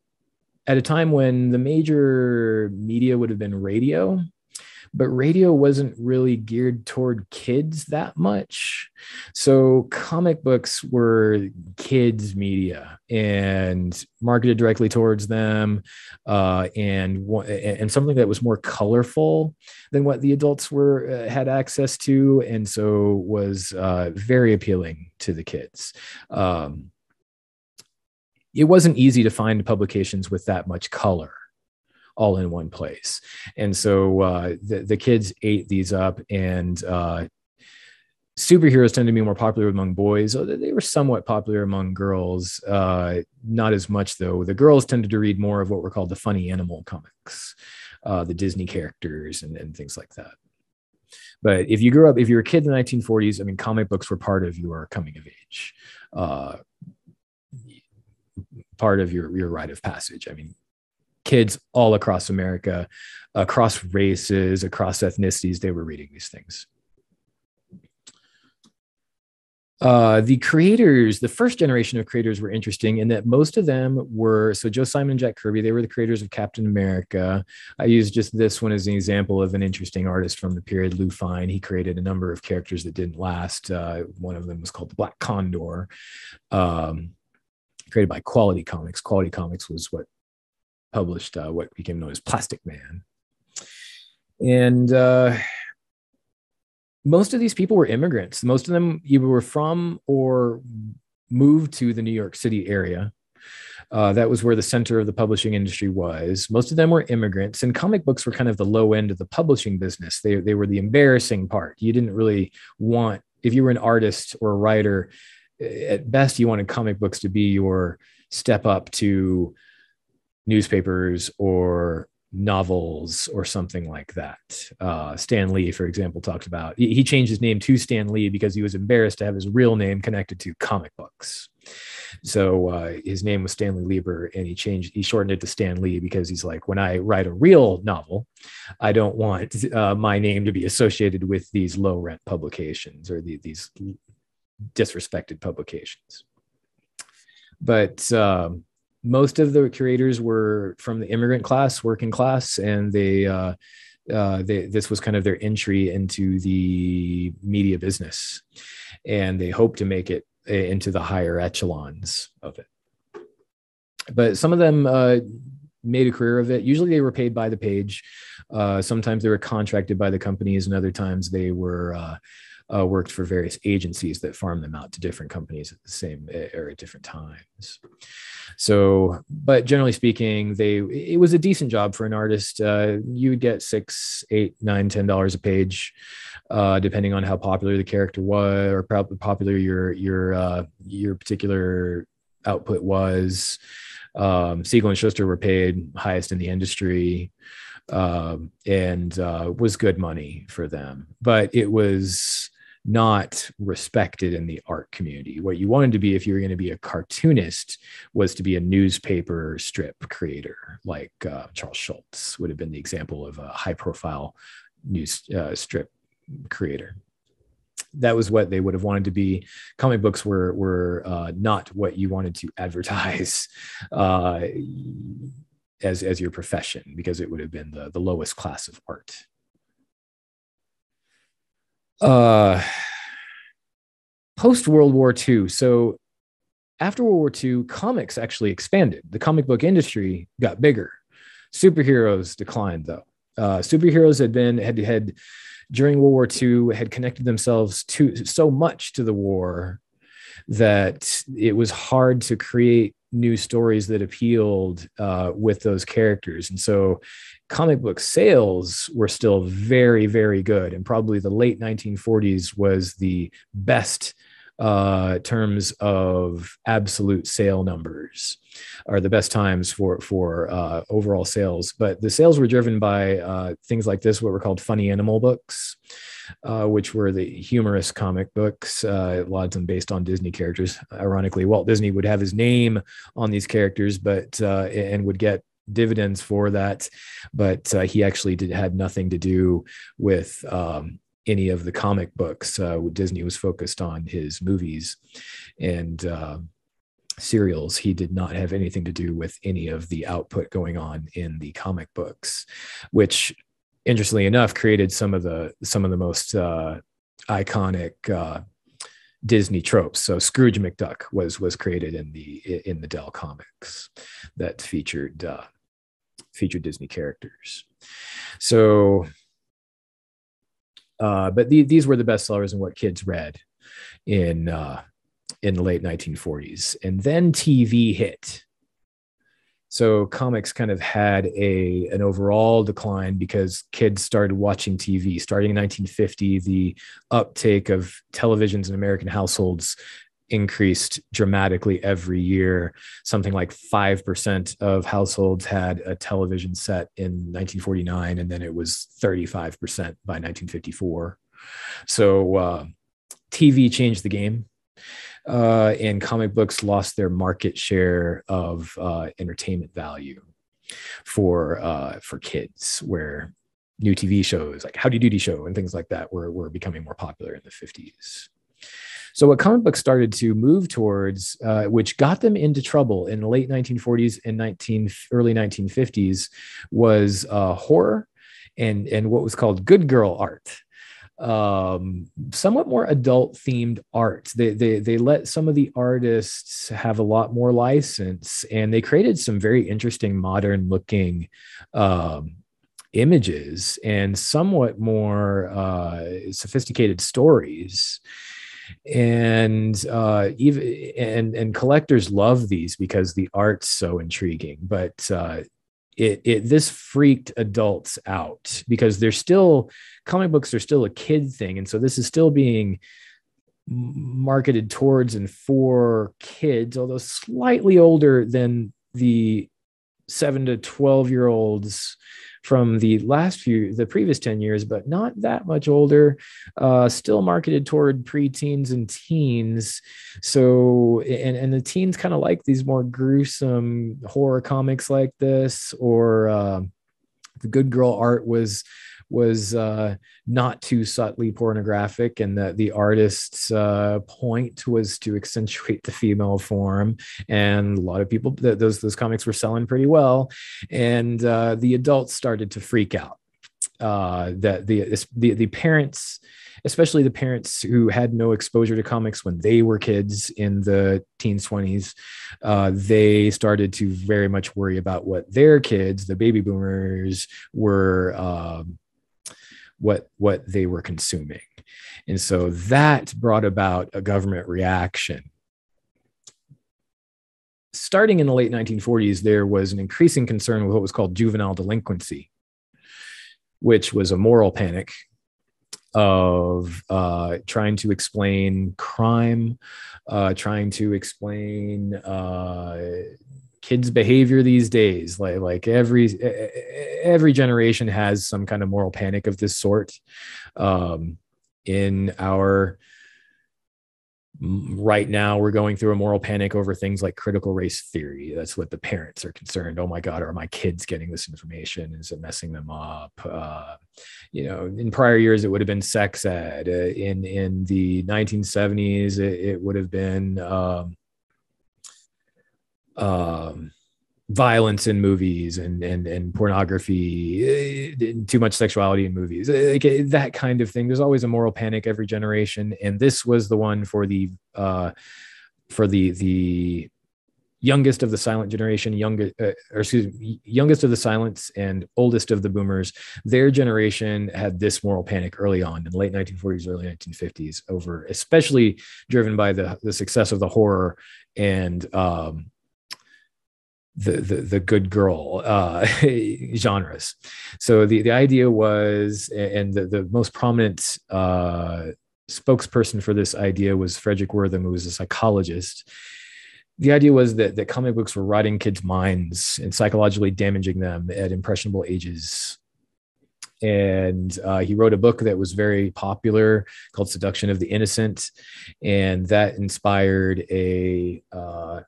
at a time when the major media would have been radio but radio wasn't really geared toward kids that much. So comic books were kids media and marketed directly towards them, uh, and and something that was more colorful than what the adults were uh, had access to, and so was uh, very appealing to the kids. Um, it wasn't easy to find publications with that much color all in one place. And so uh, the, the kids ate these up and uh, superheroes tend to be more popular among boys. They were somewhat popular among girls, uh, not as much though. The girls tended to read more of what were called the funny animal comics, uh, the Disney characters and, and things like that. But if you grew up, if you were a kid in the 1940s, I mean, comic books were part of your coming of age, uh, part of your your rite of passage. I mean, kids all across America, across races, across ethnicities, they were reading these things. Uh, the creators, the first generation of creators were interesting in that most of them were so Joe Simon and Jack Kirby, they were the creators of Captain America. I use just this one as an example of an interesting artist from the period, Lou Fine. He created a number of characters that didn't last. Uh, one of them was called the Black Condor. Um, created by Quality Comics. Quality Comics was what published uh, what became known as Plastic Man. And uh, most of these people were immigrants. Most of them either were from or moved to the New York City area. Uh, that was where the center of the publishing industry was. Most of them were immigrants, and comic books were kind of the low end of the publishing business. They, they were the embarrassing part. You didn't really want, if you were an artist or a writer, at best, you wanted comic books to be your step up to newspapers or novels or something like that. Uh, Stan Lee, for example, talked about he changed his name to Stan Lee because he was embarrassed to have his real name connected to comic books. So uh, his name was Stanley Lieber, and he changed he shortened it to Stan Lee because he's like, when I write a real novel, I don't want uh, my name to be associated with these low rent publications or the, these disrespected publications. But um, most of the curators were from the immigrant class, working class, and they, uh, uh, they this was kind of their entry into the media business, and they hoped to make it uh, into the higher echelons of it. But some of them uh, made a career of it. Usually, they were paid by the page. Uh, sometimes they were contracted by the companies, and other times they were uh, uh, worked for various agencies that farm them out to different companies at the same or at different times. So, but generally speaking, they it was a decent job for an artist. Uh, you would get six, eight, nine, ten dollars a page, uh, depending on how popular the character was or popular your your uh, your particular output was. Um, Siegel and Shuster were paid highest in the industry um, and uh, was good money for them. But it was not respected in the art community. What you wanted to be, if you were going to be a cartoonist, was to be a newspaper strip creator, like uh, Charles Schulz would have been the example of a high profile news uh, strip creator. That was what they would have wanted to be. Comic books were were uh, not what you wanted to advertise uh, as as your profession because it would have been the the lowest class of art uh, post World War II. So after World War II, comics actually expanded. The comic book industry got bigger. Superheroes declined, though. Uh, superheroes had been had had during World War II had connected themselves to so much to the war that it was hard to create new stories that appealed uh, with those characters. And so comic book sales were still very, very good. And probably the late 1940s was the best uh, terms of absolute sale numbers are the best times for for uh, overall sales. But the sales were driven by uh, things like this, what were called funny animal books, uh, which were the humorous comic books. Uh, a lot of them based on Disney characters. Ironically, Walt Disney would have his name on these characters, but uh, and would get dividends for that, but uh, he actually did had nothing to do with um, any of the comic books. Uh, Disney was focused on his movies and uh, serials. He did not have anything to do with any of the output going on in the comic books, which, interestingly enough, created some of the some of the most uh, iconic. Uh, Disney tropes. So Scrooge McDuck was was created in the in the Dell comics that featured uh, featured Disney characters. So uh, but the, these were the best sellers and what kids read in uh, in the late 1940s, and then TV hit. So comics kind of had a an overall decline because kids started watching TV. Starting in 1950, the uptake of televisions in American households increased dramatically every year. Something like 5% of households had a television set in 1949, and then it was 35% by 1954. So uh, TV changed the game. Uh, and comic books lost their market share of uh, entertainment value for uh, for kids, where new TV shows like Howdy Doody Show and things like that were, were becoming more popular in the 50s. So what comic books started to move towards, uh, which got them into trouble in the late 1940s and 19 early 1950s, was uh, horror and and what was called good girl art. um, somewhat more adult themed art. They, they, they let some of the artists have a lot more license and they created some very interesting modern looking um, images and somewhat more uh, sophisticated stories and uh, even and and collectors love these because the art's so intriguing but uh, it, it this freaked adults out because they're still comic books are still a kid thing. And so this is still being marketed towards and for kids although slightly older than the 7 to 12 year olds from the last few, the previous 10 years, but not that much older, uh, still marketed toward preteens and teens. So, and, and the teens kind of like these more gruesome horror comics like this, or uh, the good girl art was was uh, not too subtly pornographic, and the the artist's uh, point was to accentuate the female form. And a lot of people, those those comics were selling pretty well, and uh, the adults started to freak out. Uh, that the, the the parents especially the parents who had no exposure to comics when they were kids in the teens 20s uh, they started to very much worry about what their kids the baby boomers were um, what what they were consuming. And so that brought about a government reaction. Starting in the late 1940s there was an increasing concern with what was called juvenile delinquency which was a moral panic of uh, trying to explain crime, uh, trying to explain uh, kids behavior these days. Like like every every generation has some kind of moral panic of this sort um, in our right now we're going through a moral panic over things like critical race theory. That's what the parents are concerned. Oh my god are my kids getting this information? Is it messing them up? Uh, you know in prior years it would have been sex ed. Uh, in in the 1970s it, it would have been um, um, violence in movies and and and pornography, uh, too much sexuality in movies, uh, like uh, that kind of thing. There's always a moral panic every generation, and this was the one for the uh, for the the youngest of the silent generation, youngest, uh, or excuse me, youngest of the silents and oldest of the boomers. Their generation had this moral panic early on in the late 1940s, early 1950s, over especially driven by the the success of the horror and um, the the, the good girl uh, genres. So the the idea was, and the, the most prominent uh, spokesperson for this idea was Fredric Wertham, who was a psychologist. The idea was that that comic books were rotting kids' minds and psychologically damaging them at impressionable ages. And uh, he wrote a book that was very popular called "Seduction of the Innocent," and that inspired a uh,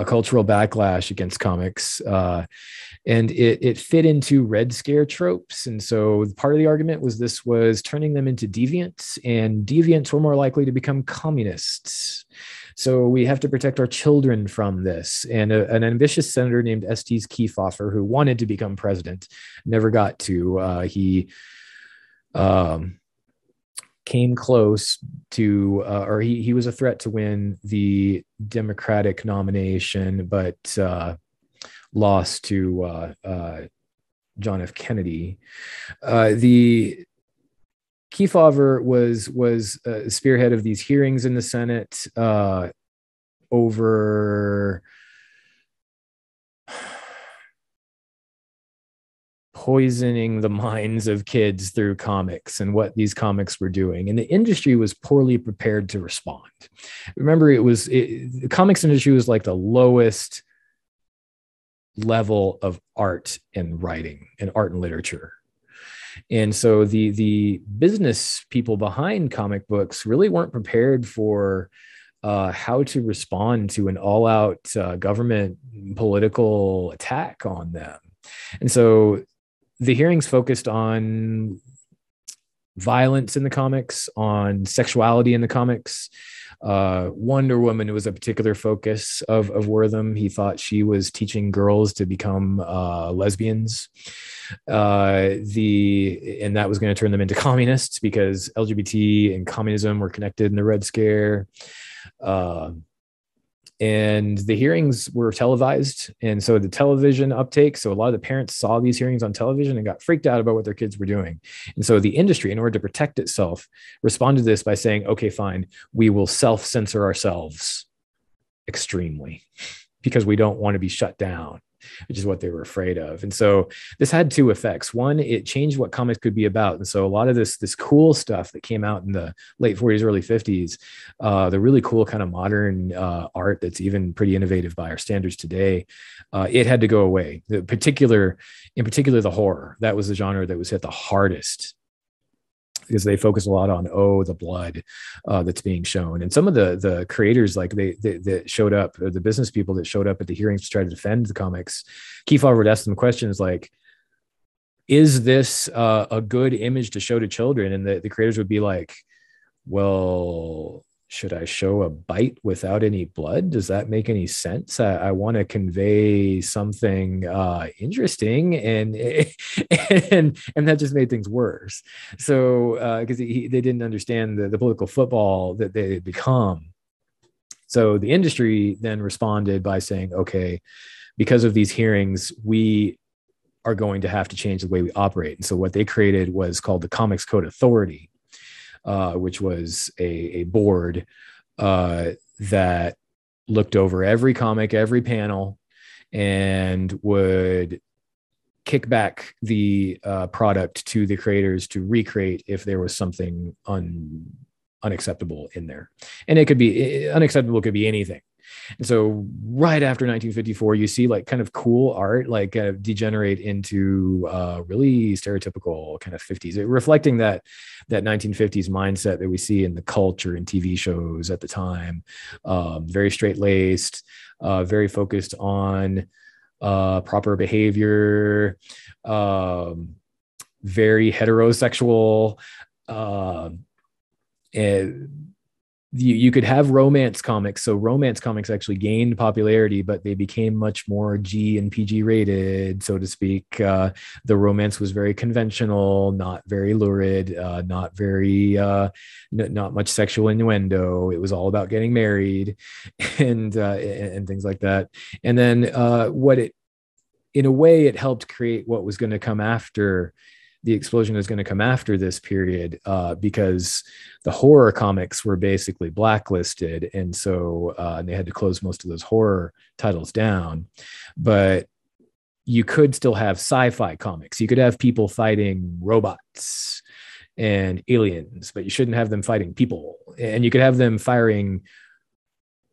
a cultural backlash against comics. Uh, and it, it fit into Red Scare tropes. And so part of the argument was this was turning them into deviants, and deviants were more likely to become communists. So we have to protect our children from this. And a, an ambitious senator named Estes Kefauver, who wanted to become president, never got to. Uh, he um, came close to, uh, or he, he was a threat to win the Democratic nomination, but uh, lost to uh, uh John F. Kennedy. Uh, the Kefauver was was spearhead of these hearings in the Senate over poisoning the minds of kids through comics and what these comics were doing. And the industry was poorly prepared to respond. Remember it was it, the comics industry was like the lowest level of art and writing and art and literature. And so the the business people behind comic books really weren't prepared for uh, how to respond to an all-out uh, government political attack on them. And so the hearings focused on violence in the comics, on sexuality in the comics. Uh, Wonder Woman was a particular focus of, of Wertham. He thought she was teaching girls to become uh, lesbians. Uh, the and that was going to turn them into communists because LGBT and communism were connected in the Red Scare. Uh, and the hearings were televised. And so the television uptake so a lot of the parents saw these hearings on television and got freaked out about what their kids were doing. And so the industry in order to protect itself responded to this by saying okay fine we will self censor ourselves extremely because we don't want to be shut down which is what they were afraid of. And so this had two effects. One, it changed what comics could be about. And so a lot of this this cool stuff that came out in the late 40s, early 50s, uh, the really cool kind of modern uh, art that's even pretty innovative by our standards today, uh, it had to go away. The particular, in particular, the horror that was the genre that was hit the hardest because they focus a lot on oh the blood uh, that's being shown. And some of the the creators like they, they that showed up the business people that showed up at the hearings to try to defend the comics Kefauver would ask them questions like is this uh, a good image to show to children? And the, the creators would be like well should I show a bite without any blood? Does that make any sense? I, I want to convey something uh, interesting, and and and that just made things worse. So because uh, they didn't understand the, the political football that they had become. So the industry then responded by saying, okay, because of these hearings, we are going to have to change the way we operate. And so what they created was called the Comics Code Authority uh, which was a, a board uh, that looked over every comic, every panel, and would kick back the uh, product to the creators to recreate if there was something un, unacceptable in there. And it could be unacceptable, could be anything. And so right after 1954, you see like kind of cool art like uh, degenerate into uh, really stereotypical kind of 50s, it, reflecting that that 1950s mindset that we see in the culture and TV shows at the time. Um, very straight laced, uh, very focused on uh, proper behavior, um, very heterosexual. Uh, and you, you could have romance comics. So romance comics actually gained popularity, but they became much more G and PG rated, so to speak. Uh, the romance was very conventional, not very lurid, uh, not very, uh, n- not much sexual innuendo. It was all about getting married and, uh, and things like that. And then uh, what it, in a way, it helped create what was going to come after the explosion is going to come after this period uh, because the horror comics were basically blacklisted, and so uh, and they had to close most of those horror titles down. But you could still have sci-fi comics. You could have people fighting robots and aliens, but you shouldn't have them fighting people. And you could have them firing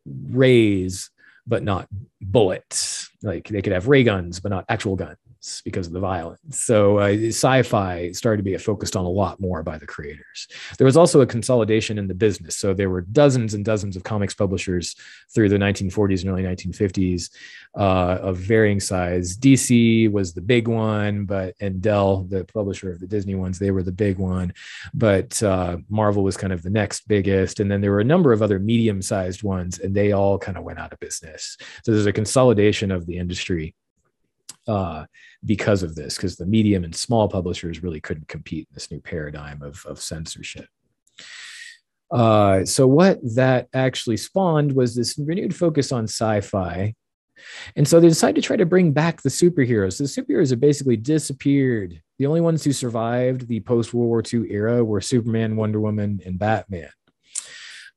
rays, but not bullets. Like they could have ray guns, but not actual guns because of the violence. So uh, sci-fi started to be focused on a lot more by the creators. There was also a consolidation in the business. So there were dozens and dozens of comics publishers through the 1940s and early 1950s uh, of varying size. DC was the big one, but and Dell, the publisher of the Disney ones, they were the big one. But uh, Marvel was kind of the next biggest, and then there were a number of other medium-sized ones, and they all kind of went out of business. So there's a consolidation of the industry. Uh, because of this, because the medium and small publishers really couldn't compete in this new paradigm of, of censorship. Uh, so what that actually spawned was this renewed focus on sci-fi. And so they decided to try to bring back the superheroes. The superheroes have basically disappeared. The only ones who survived the post World War II era were Superman, Wonder Woman, and Batman.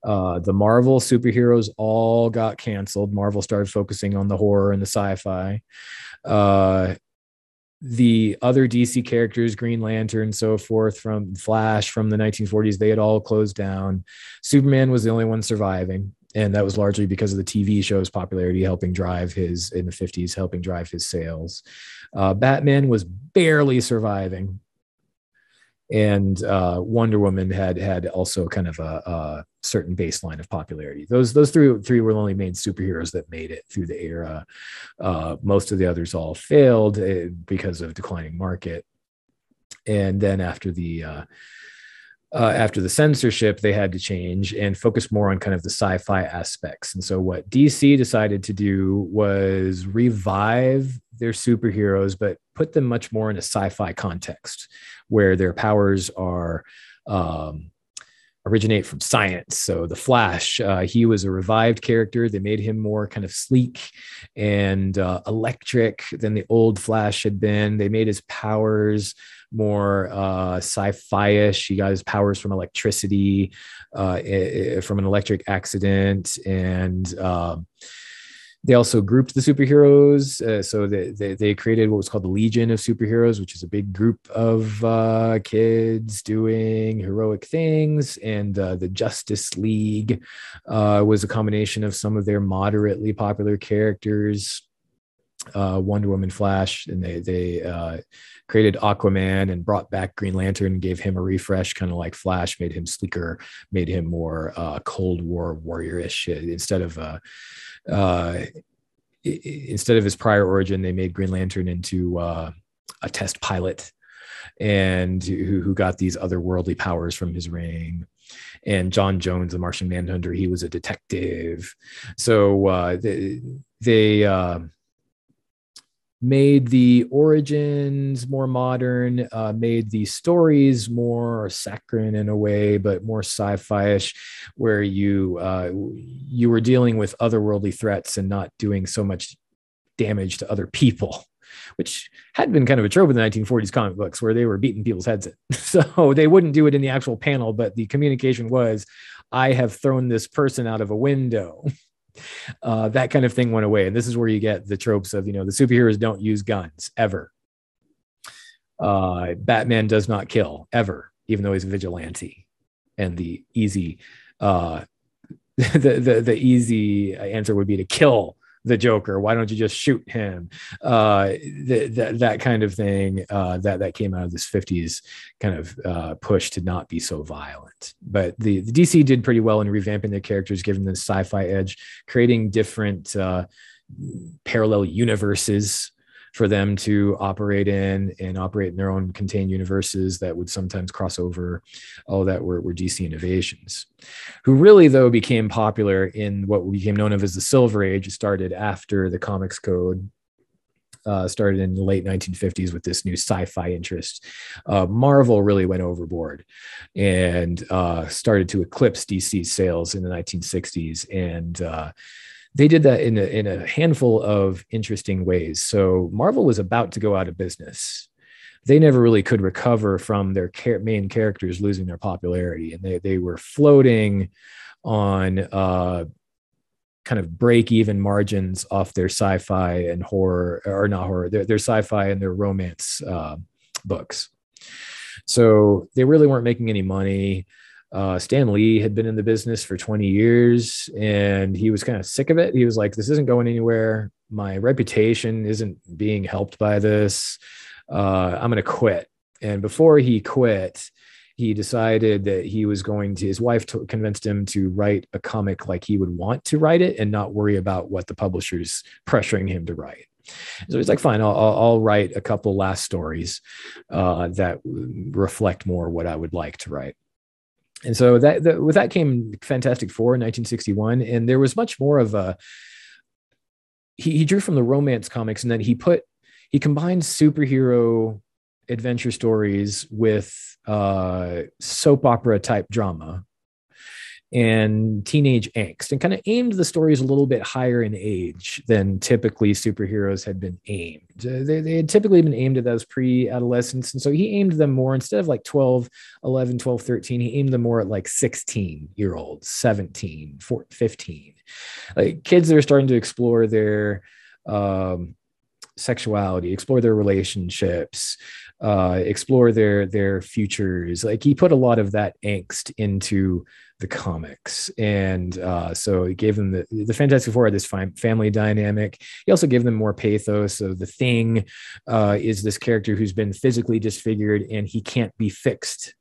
Uh, the Marvel superheroes all got canceled. Marvel started focusing on the horror and the sci-fi. Uh, the other DC characters, Green Lantern, so forth, from Flash from the 1940s, they had all closed down. Superman was the only one surviving. And that was largely because of the TV show's popularity, helping drive his in the 50s, helping drive his sales. Uh, Batman was barely surviving and uh, Wonder Woman had had also kind of a, a, certain baseline of popularity. Those those three three were the only main superheroes that made it through the era. Uh, most of the others all failed uh, because of declining market. And then after the uh, uh, after the censorship, they had to change and focus more on kind of the sci fi aspects. And so, what DC decided to do was revive their superheroes, but put them much more in a sci fi context where their powers are. Um, originate from science. So the Flash, uh, he was a revived character. They made him more kind of sleek and uh, electric than the old Flash had been. They made his powers more uh, sci-fi-ish. He got his powers from electricity, uh, from an electric accident, and um, they also grouped the superheroes. Uh, so they, they, they, created what was called the Legion of Superheroes, which is a big group of uh, kids doing heroic things. And uh, the Justice League uh, was a combination of some of their moderately popular characters. Uh, Wonder Woman, Flash, and they they uh, created Aquaman and brought back Green Lantern, and gave him a refresh, kind of like Flash, made him sleeker, made him more Cold War warriorish instead of uh, instead of his prior origin, they made Green Lantern into uh, a test pilot and who, who got these otherworldly powers from his ring. And John Jones, the Martian Manhunter, he was a detective. So uh, they, they uh, made the origins more modern, uh, made the stories more saccharine in a way, but more sci-fi-ish, where you uh, you were dealing with otherworldly threats and not doing so much damage to other people, which had been kind of a trope in the 1940s comic books, where they were beating people's heads in. So they wouldn't do it in the actual panel, but the communication was, "I have thrown this person out of a window." Uh, that kind of thing went away. And this is where you get the tropes of, you know, the superheroes don't use guns ever. Uh, Batman does not kill ever, even though he's a vigilante. And the easy, uh, the, the, the easy answer would be to kill the Joker? Why don't you just shoot him? Uh, th- th- that kind of thing uh, that that came out of this 50s kind of uh, push to not be so violent. But the, the DC did pretty well in revamping their characters, giving them the sci-fi edge, creating different uh, parallel universes for them to operate in and operate in their own contained universes that would sometimes cross over all that were, were DC innovations, who really, though, became popular in what became known of as the Silver Age. It started after the Comics Code. Uh, started in the late 1950s with this new sci-fi interest. Uh, Marvel really went overboard and uh, started to eclipse DC sales in the 1960s, and uh, they did that in a, in a handful of interesting ways. So Marvel was about to go out of business. They never really could recover from their main characters losing their popularity, and they they were floating on uh, kind of break even margins off their sci-fi and horror, or not horror, their, their sci-fi and their romance uh, books. So they really weren't making any money. Uh, Stan Lee had been in the business for 20 years and he was kind of sick of it. He was like, This isn't going anywhere. My reputation isn't being helped by this. Uh, I'm going to quit. And before he quit, he decided that he was going to, his wife t- convinced him to write a comic like he would want to write it and not worry about what the publisher's pressuring him to write. So he's like, fine, I'll, I'll write a couple last stories uh, that reflect more what I would like to write and so that with that came Fantastic Four in 1961, and there was much more of a. He, he drew from the romance comics, and then he put he combined superhero adventure stories with uh, soap opera type drama and teenage angst and kind of aimed the stories a little bit higher in age than typically superheroes had been aimed. Uh, they, they had typically been aimed at those pre adolescents. And so he aimed them more instead of like 12, 11, 12, 13, he aimed them more at like 16 year olds, 17, 14, 15. Like kids that are starting to explore their um, sexuality, explore their relationships, uh, explore their their futures. Like he put a lot of that angst into the comics, and uh, so he gave them the the Fantastic Four had this family dynamic. He also gave them more pathos. So the Thing uh, is this character who's been physically disfigured and he can't be fixed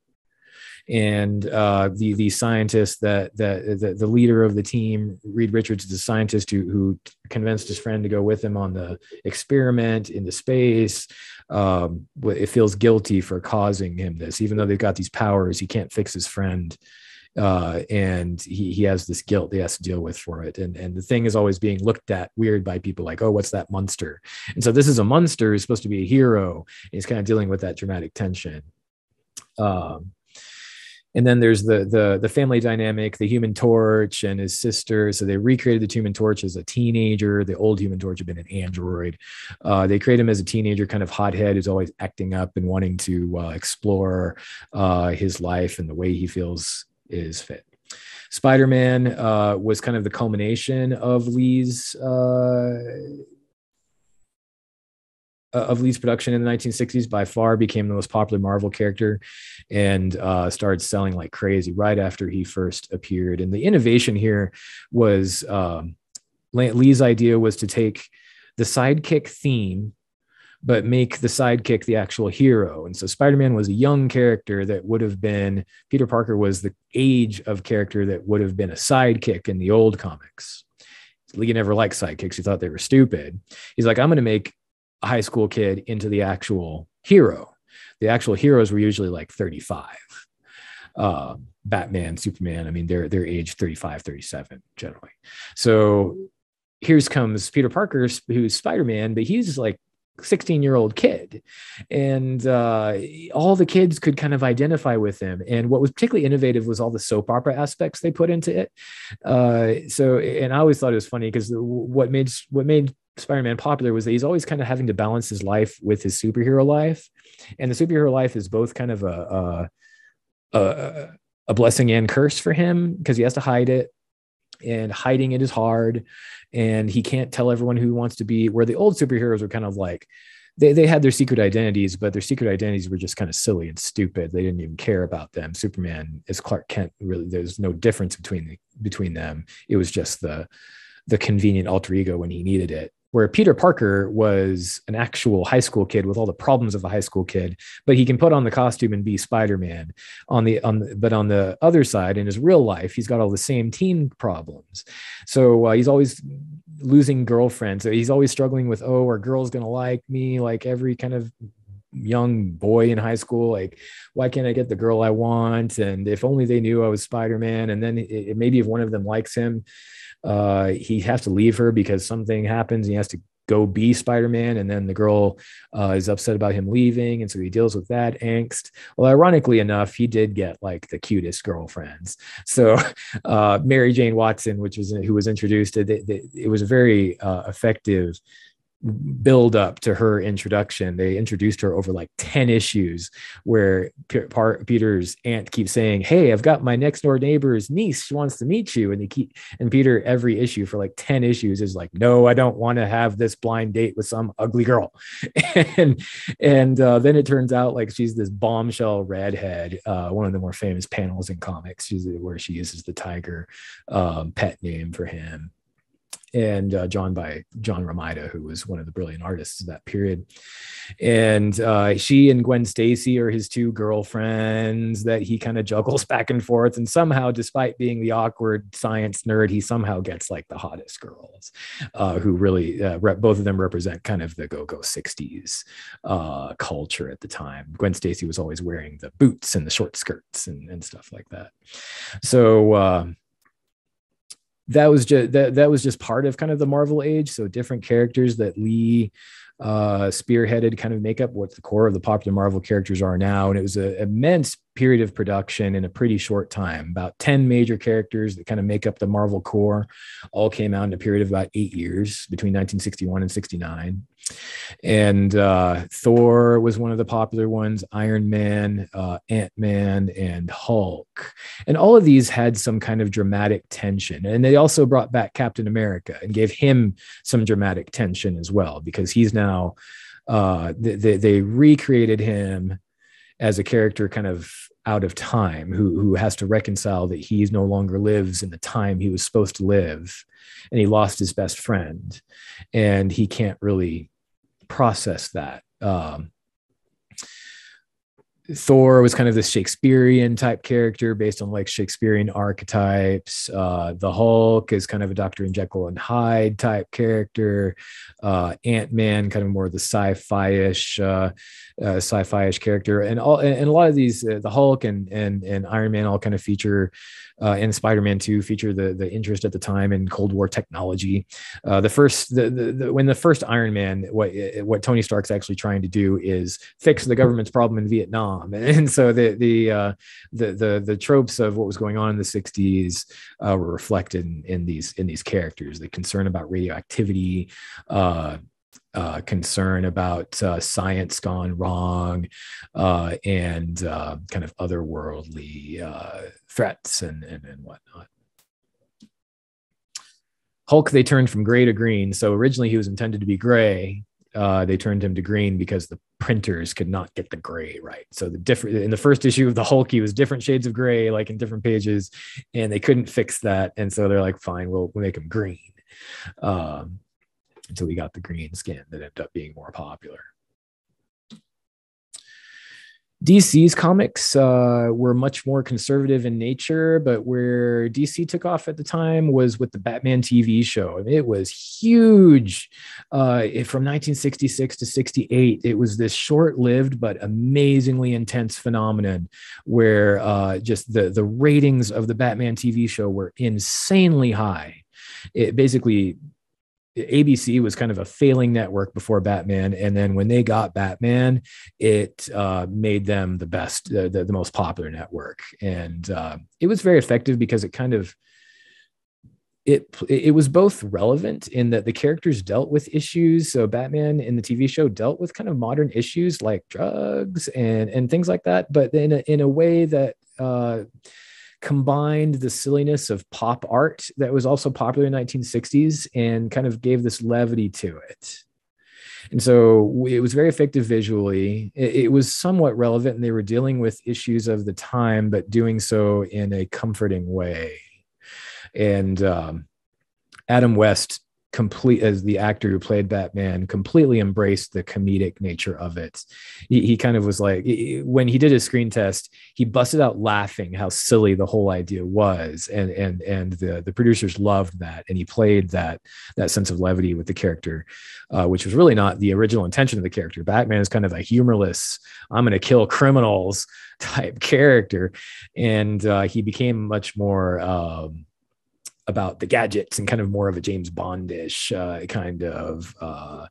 and uh, the the scientist that that the, the leader of the team, Reed Richards, is the scientist who who convinced his friend to go with him on the experiment into space. Um, it feels guilty for causing him this, even though they've got these powers. He can't fix his friend uh, and he, he has this guilt he has to deal with for it. And, and the thing is always being looked at weird by people like, oh, what's that monster? And so this is a monster who's supposed to be a hero. he's kind of dealing with that dramatic tension. Um, and then there's the the the family dynamic the human torch and his sister so they recreated the human torch as a teenager the old human torch had been an android uh, they create him as a teenager kind of hothead who's always acting up and wanting to uh, explore uh, his life and the way he feels is fit. Spider Man uh, was kind of the culmination of Lee's uh, of Lee's production in the 1960s. By far, became the most popular Marvel character, and uh, started selling like crazy right after he first appeared. And the innovation here was um, Lee's idea was to take the sidekick theme but make the sidekick the actual hero. And so Spider Man was a young character that would have been, Peter Parker was the age of character that would have been a sidekick in the old comics. Lee never liked sidekicks, he thought they were stupid. He's like, I'm going to make a high school kid into the actual hero. The actual heroes were usually like 35. Uh, Batman, Superman, I mean, they're they're age 35, 37 generally. So here's comes Peter Parker, who's Spider-Man, but he's like 16 year old kid. And uh, all the kids could kind of identify with him. And what was particularly innovative was all the soap opera aspects they put into it. Uh, so and i always thought it was funny because what made what made spider-man popular was that he's always kind of having to balance his life with his superhero life. And the superhero life is both kind of a, a, a, a blessing and curse for him because he has to hide it and hiding it is hard and he can't tell everyone who he wants to be where the old superheroes were kind of like they, they had their secret identities but their secret identities were just kind of silly and stupid. They didn't even care about them. Superman is clark kent really there's no difference between between them. It was just the the convenient alter ego when he needed it where Peter Parker was an actual high school kid with all the problems of a high school kid, but he can put on the costume and be Spider-Man. On the on, the, but on the other side, in his real life, he's got all the same teen problems. So uh, he's always losing girlfriends. He's always struggling with, oh, are girls gonna like me? Like every kind of young boy in high school like why can't i get the girl i want and if only they knew i was spider-man and then it, maybe if one of them likes him uh, he has to leave her because something happens. he has to go be Spider-Man, and then the girl uh, is upset about him leaving, and so he deals with that angst. Well, ironically enough, he did get like the cutest girlfriends. So uh, Mary Jane Watson, which was who was introduced, it, it, it was a very uh, effective build up to her introduction. They introduced her over like 10 issues where Peter's aunt keeps saying, Hey, I've got my next door neighbor's niece. She wants to meet you. And they keep, and Peter, every issue for like 10 issues is like, No, I don't want to have this blind date with some ugly girl. and, and uh, then it turns out like she's this bombshell redhead, uh, one of the more famous panels in comics, she's, where she uses the tiger um, pet name for him and uh, drawn by John Romita, who was one of the brilliant artists of that period. And uh, she and Gwen Stacy are his two girlfriends that he kind of juggles back and forth. And somehow, despite being the awkward science nerd, he somehow gets like the hottest girls, uh, who really uh, both of them represent kind of the go-go '60s uh, culture at the time. Gwen Stacy was always wearing the boots and the short skirts and, and stuff like that. So uh, that was just that, that was just part of kind of the Marvel age. So different characters that Lee uh, spearheaded kind of make up what the core of the popular Marvel characters are now. And it was an immense period of production in a pretty short time. About 10 major characters that kind of make up the Marvel core all came out in a period of about eight years between 1961 and 69. And uh, Thor was one of the popular ones, Iron Man, uh, Ant Man, and Hulk. And all of these had some kind of dramatic tension. And they also brought back Captain America and gave him some dramatic tension as well, because he's now, uh, they, they recreated him as a character kind of out of time who who has to reconcile that he no longer lives in the time he was supposed to live and he lost his best friend and he can't really process that um, Thor was kind of this Shakespearean type character based on like Shakespearean archetypes. Uh, the Hulk is kind of a Dr. Jekyll and Hyde type character. Uh, Ant Man, kind of more the sci-fi-ish, uh, uh, sci-fi-ish character, and all and, a lot of these, uh, the Hulk and and and Iron Man all kind of feature uh, and Spider-Man 2 feature the the interest at the time in Cold War technology. Uh, the first the, the, the, when the first Iron Man, what what Tony Stark's actually trying to do is fix the government's problem in Vietnam, and so the the uh, the, the the tropes of what was going on in the 60s uh, were reflected in, in, these in these characters. The concern about radioactivity. Uh, concern about uh, science gone wrong uh, and uh, kind of otherworldly uh, threats and, and, and whatnot. Hulk, they turned from gray to green. So originally he was intended to be gray. Uh, they turned him to green because the printers could not get the gray right. So the different in the first issue of the Hulk, he was different shades of gray, like in different pages, and they couldn't fix that. And so they're like, fine, we'll, we'll make him green. Um, until we got the green skin that ended up being more popular. DC's comics uh, were much more conservative in nature, but where DC took off at the time was with the Batman TV show. I mean, it was huge. Uh, from 1966 to 68, it was this short-lived but amazingly intense phenomenon where uh, just the the ratings of the Batman TV show were insanely high. It basically ABC was kind of a failing network before Batman, and then when they got Batman, it uh, made them the best, the, the, most popular network, and uh, it was very effective because it kind of it it was both relevant in that the characters dealt with issues. So Batman in the TV show dealt with kind of modern issues like drugs and and things like that, but in a, in a way that uh, combined the silliness of pop art that was also popular in the 1960s and kind of gave this levity to it. And so it was very effective visually. It, was somewhat relevant and they were dealing with issues of the time but doing so in a comforting way. And um, adam west complete as the actor who played Batman completely embraced the comedic nature of it. He, he kind of was like when he did his screen test, he busted out laughing how silly the whole idea was, and and and the the producers loved that, and he played that that sense of levity with the character, uh, which was really not the original intention of the character. Batman is kind of a humorless, I'm going to kill criminals type character, and uh, he became much more. Um, about the gadgets and kind of more of a James Bondish uh, kind of uh,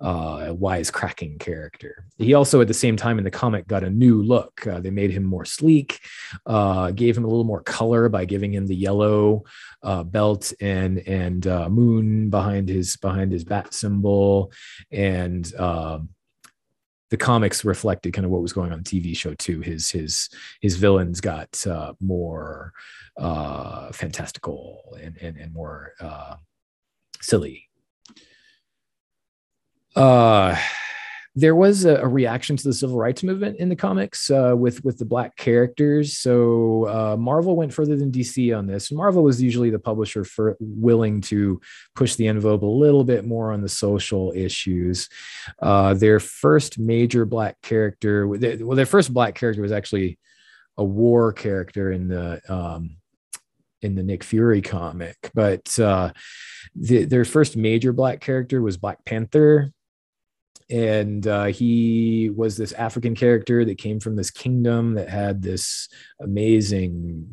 uh, wisecracking character. He also, at the same time in the comic, got a new look. Uh, they made him more sleek, uh, gave him a little more color by giving him the yellow uh, belt and and uh, moon behind his behind his bat symbol, and um, the comics reflected kind of what was going on the TV show too. His his his villains got uh, more uh, fantastical and and, and more uh, silly. Uh, there was a, a, reaction to the civil rights movement in the comics uh, with with the black characters. So uh, Marvel went further than DC on this. Marvel was usually the publisher for willing to push the envelope a little bit more on the social issues. Uh, their first major black character, well, their first black character was actually a war character in the um, in the Nick Fury comic, but uh, the, their first major black character was Black Panther and uh, he was this African character that came from this kingdom that had this amazing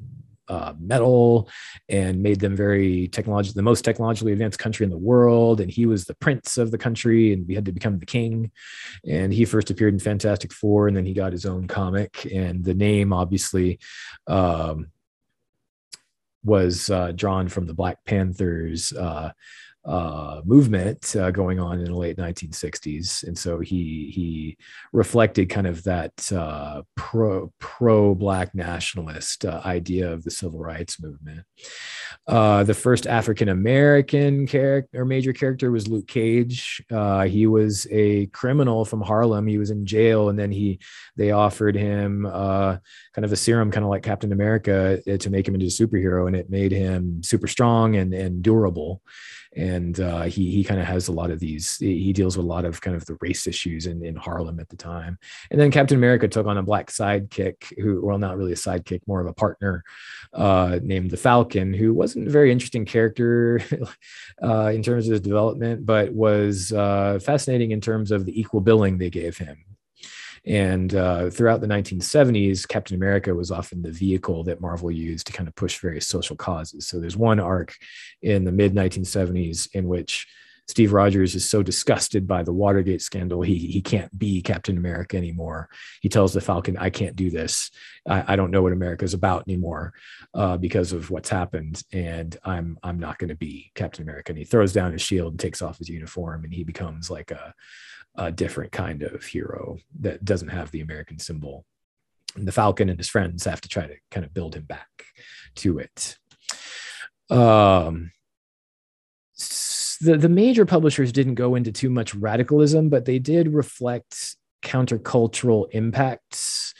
uh, metal and made them very technological, the most technologically advanced country in the world. And he was the prince of the country, and we had to become the king. And he first appeared in Fantastic Four, and then he got his own comic. And the name, obviously, um, was uh, drawn from the Black Panthers uh, uh, movement uh, going on in the late 1960s, and so he he reflected kind of that uh, pro pro black nationalist uh, idea of the civil rights movement. Uh, the first African American character or major character was Luke Cage. Uh, he was a criminal from Harlem. He was in jail, and then he they offered him kind of a serum, kind of like Captain America, to make him into a superhero, and it made him super strong and and durable and uh, he he kind of has a lot of these. He deals with a lot of kind of the race issues in in Harlem at the time. And then Captain America took on a black sidekick, who well, not really a sidekick, more of a partner, uh, named the Falcon, who wasn't a very interesting character uh, in terms of his development, but was uh, fascinating in terms of the equal billing they gave him. And uh, throughout the 1970s, Captain America was often the vehicle that Marvel used to kind of push various social causes. So there's one arc in the mid 1970s in which Steve Rogers is so disgusted by the Watergate scandal, he, he can't be Captain America anymore. He tells the Falcon, I can't do this. I, I don't know what America is about anymore uh, because of what's happened. And I'm, I'm not going to be Captain America. And he throws down his shield and takes off his uniform and he becomes like a, a different kind of hero that doesn't have the American symbol. And the Falcon and his friends have to try to kind of build him back to it. Um, the, the major publishers didn't go into too much radicalism, but they did reflect countercultural impacts.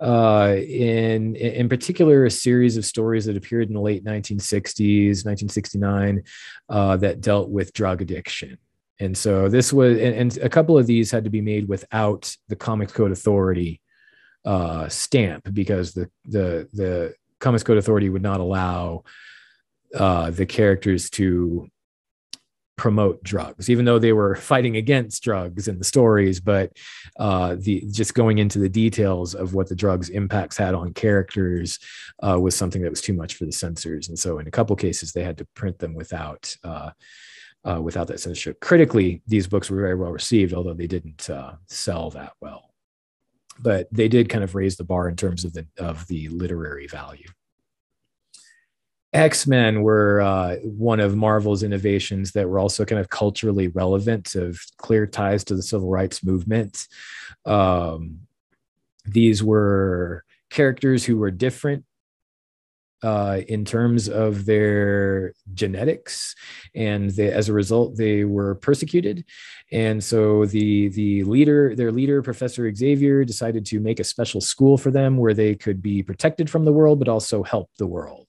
Uh, in in particular, a series of stories that appeared in the late 1960s, 1969, uh, that dealt with drug addiction. And so this was, and, and, a couple of these had to be made without the Comics Code Authority uh, stamp because the the the Comics Code Authority would not allow uh, the characters to promote drugs, even though they were fighting against drugs in the stories. But uh, the just going into the details of what the drugs' impacts had on characters uh, was something that was too much for the censors. And so, in a couple cases, they had to print them without. Uh, uh, without that censorship. Critically, these books were very well received, although they didn't uh, sell that well. But they did kind of raise the bar in terms of the of the literary value. X Men were uh, one of Marvel's innovations that were also kind of culturally relevant, of clear ties to the civil rights movement. Um, these were characters who were different uh, in terms of their genetics, and they, as a result, they were persecuted. And so the the leader, their leader, Professor Xavier, decided to make a special school for them where they could be protected from the world, but also help the world.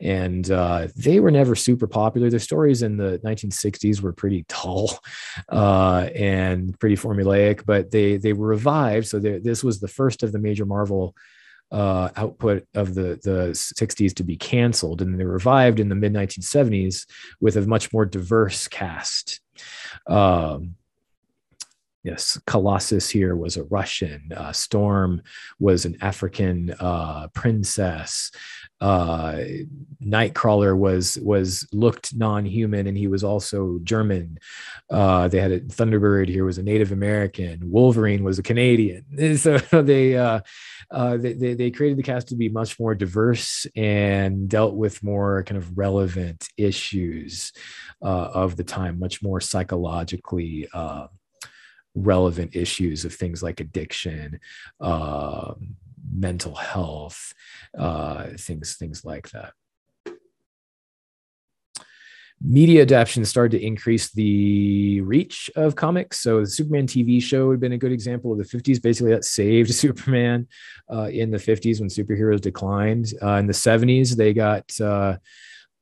And uh, they were never super popular. Their stories in the 1960s were pretty dull uh, and pretty formulaic, but they they were revived. So this was the first of the major Marvel uh, output of the, the 60s to be canceled. And they revived in the mid 1970s with a much more diverse cast. Um, yes, Colossus here was a Russian. Uh, Storm was an African uh, princess uh, Nightcrawler was was looked non-human, and he was also German. Uh, they had a Thunderbird here was a Native American. Wolverine was a Canadian. So they, uh, uh, they they created the cast to be much more diverse and dealt with more kind of relevant issues uh, of the time, much more psychologically uh, relevant issues of things like addiction. Um, mental health, uh, things things like that. Media adaptation started to increase the reach of comics. So the Superman TV show had been a good example of the 50s. Basically, that saved Superman uh, in the 50s when superheroes declined. Uh, in the 70s, they got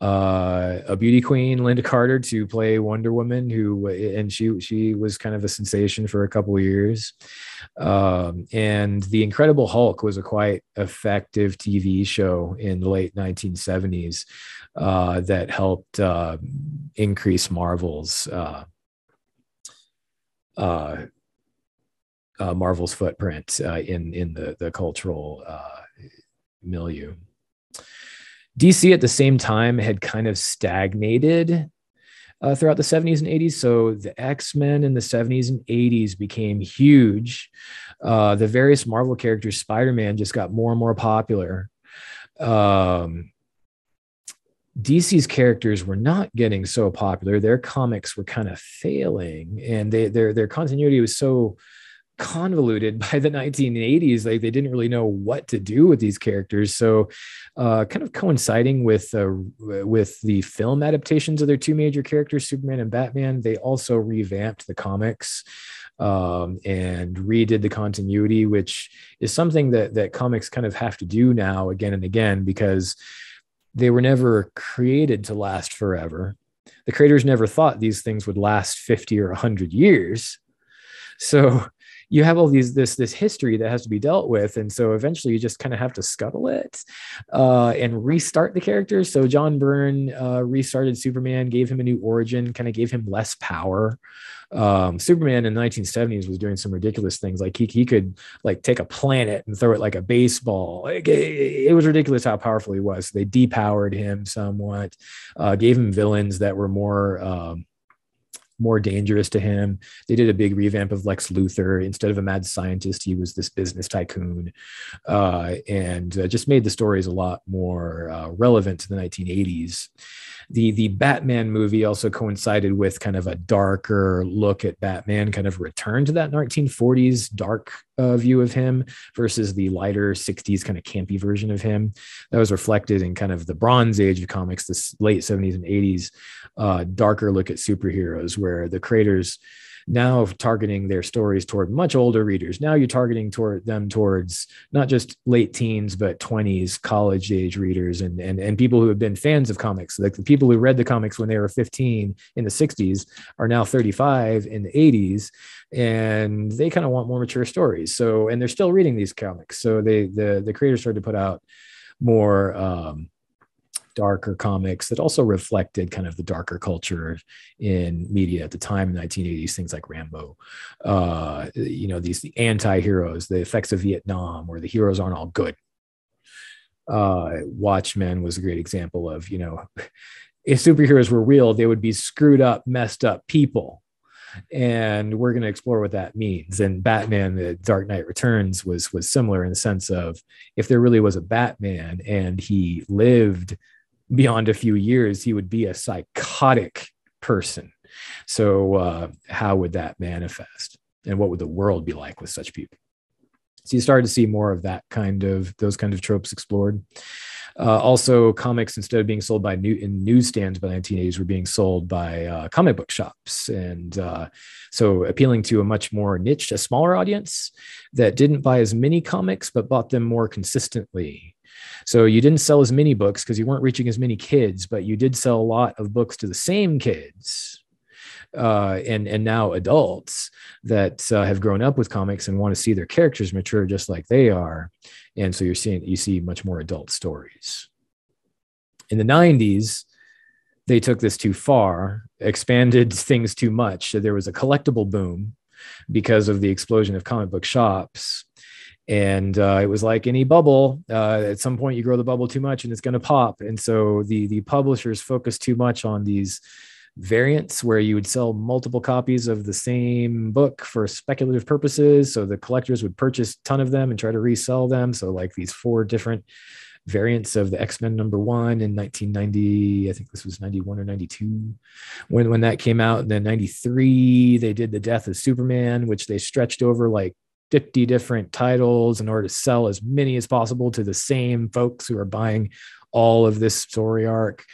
uh, a beauty queen, Lynda Carter, to play Wonder Woman, who and she she was kind of a sensation for a couple years. Um, and The Incredible Hulk was a quite effective TV show in the late 1970s uh, that helped uh, increase Marvel's uh, uh, uh, Marvel's footprint in in the the cultural milieu. DC at the same time had kind of stagnated uh, throughout the 70s and 80s. So the X Men in the 70s and 80s became huge. Uh, the various Marvel characters, Spider Man just got more and more popular. Um, DC's characters were not getting so popular. Their comics were kind of failing, and they, their their continuity was so convoluted by the 1980s like they didn't really know what to do with these characters. So uh, kind of coinciding with uh, with the film adaptations of their two major characters superman and batman they also revamped the comics um, and redid the continuity which is something that that comics kind of have to do now again and again because they were never created to last forever. The creators never thought these things would last 50 or 100 years. So you have all these this this history that has to be dealt with and so eventually you just kind of have to scuttle it uh, and restart the characters so john byrne uh, restarted superman gave him a new origin kind of gave him less power. Um, superman in the 1970s was doing some ridiculous things like he, he could like take a planet and throw it like a baseball. Like, it, it was ridiculous how powerful he was. They depowered him somewhat uh, gave him villains that were more um, more dangerous to him. They did a big revamp of Lex Luthor. Instead of a mad scientist, he was this business tycoon, uh, and uh, just made the stories a lot more uh, relevant to the 1980s the the Batman movie also coincided with kind of a darker look at Batman, kind of return to that 1940s dark uh, view of him versus the lighter 60s kind of campy version of him. That was reflected in kind of the Bronze Age of comics, the late 70s and 80s, uh, darker look at superheroes, where the creators now targeting their stories toward much older readers. Now you're targeting toward them towards not just late teens, but 20s, college age readers, and and and people who have been fans of comics. Like the people who read the comics when they were 15 in the 60s are now 35 in the 80s, and they kind of want more mature stories. So and they're still reading these comics. So they the the creators started to put out more um, darker comics that also reflected kind of the darker culture in media at the time in the 1980s things like rambo uh, you know these the anti-heroes the effects of vietnam where the heroes aren't all good. Uh, watchmen was a great example of you know if superheroes were real they would be screwed up messed up people. And we're going to explore what that means. And batman the dark knight returns was was similar in the sense of if there really was a batman and he lived beyond a few years, he would be a psychotic person. So, uh, how would that manifest? And what would the world be like with such people? So, you started to see more of that kind of those kind of tropes explored. Uh, also, comics instead of being sold by new in newsstands by the 1980s were being sold by uh, comic book shops, and uh, so appealing to a much more niche, a smaller audience that didn't buy as many comics but bought them more consistently so you didn't sell as many books because you weren't reaching as many kids, but you did sell a lot of books to the same kids. Uh, and and now adults that uh, have grown up with comics and want to see their characters mature just like they are, and so you're seeing you see much more adult stories. In the '90s, they took this too far, expanded things too much. So there was a collectible boom because of the explosion of comic book shops and uh, it was like any bubble uh, at some point you grow the bubble too much and it's going to pop. And so the the publishers focus too much on these variants where you would sell multiple copies of the same book for speculative purposes. So the collectors would purchase a ton of them and try to resell them. So like these four different variants of the x-men number one in 1990 i think this was 91 or 92 when when that came out and then 93 they did the death of superman which they stretched over like 50 different titles in order to sell as many as possible to the same folks who are buying all of this story arc.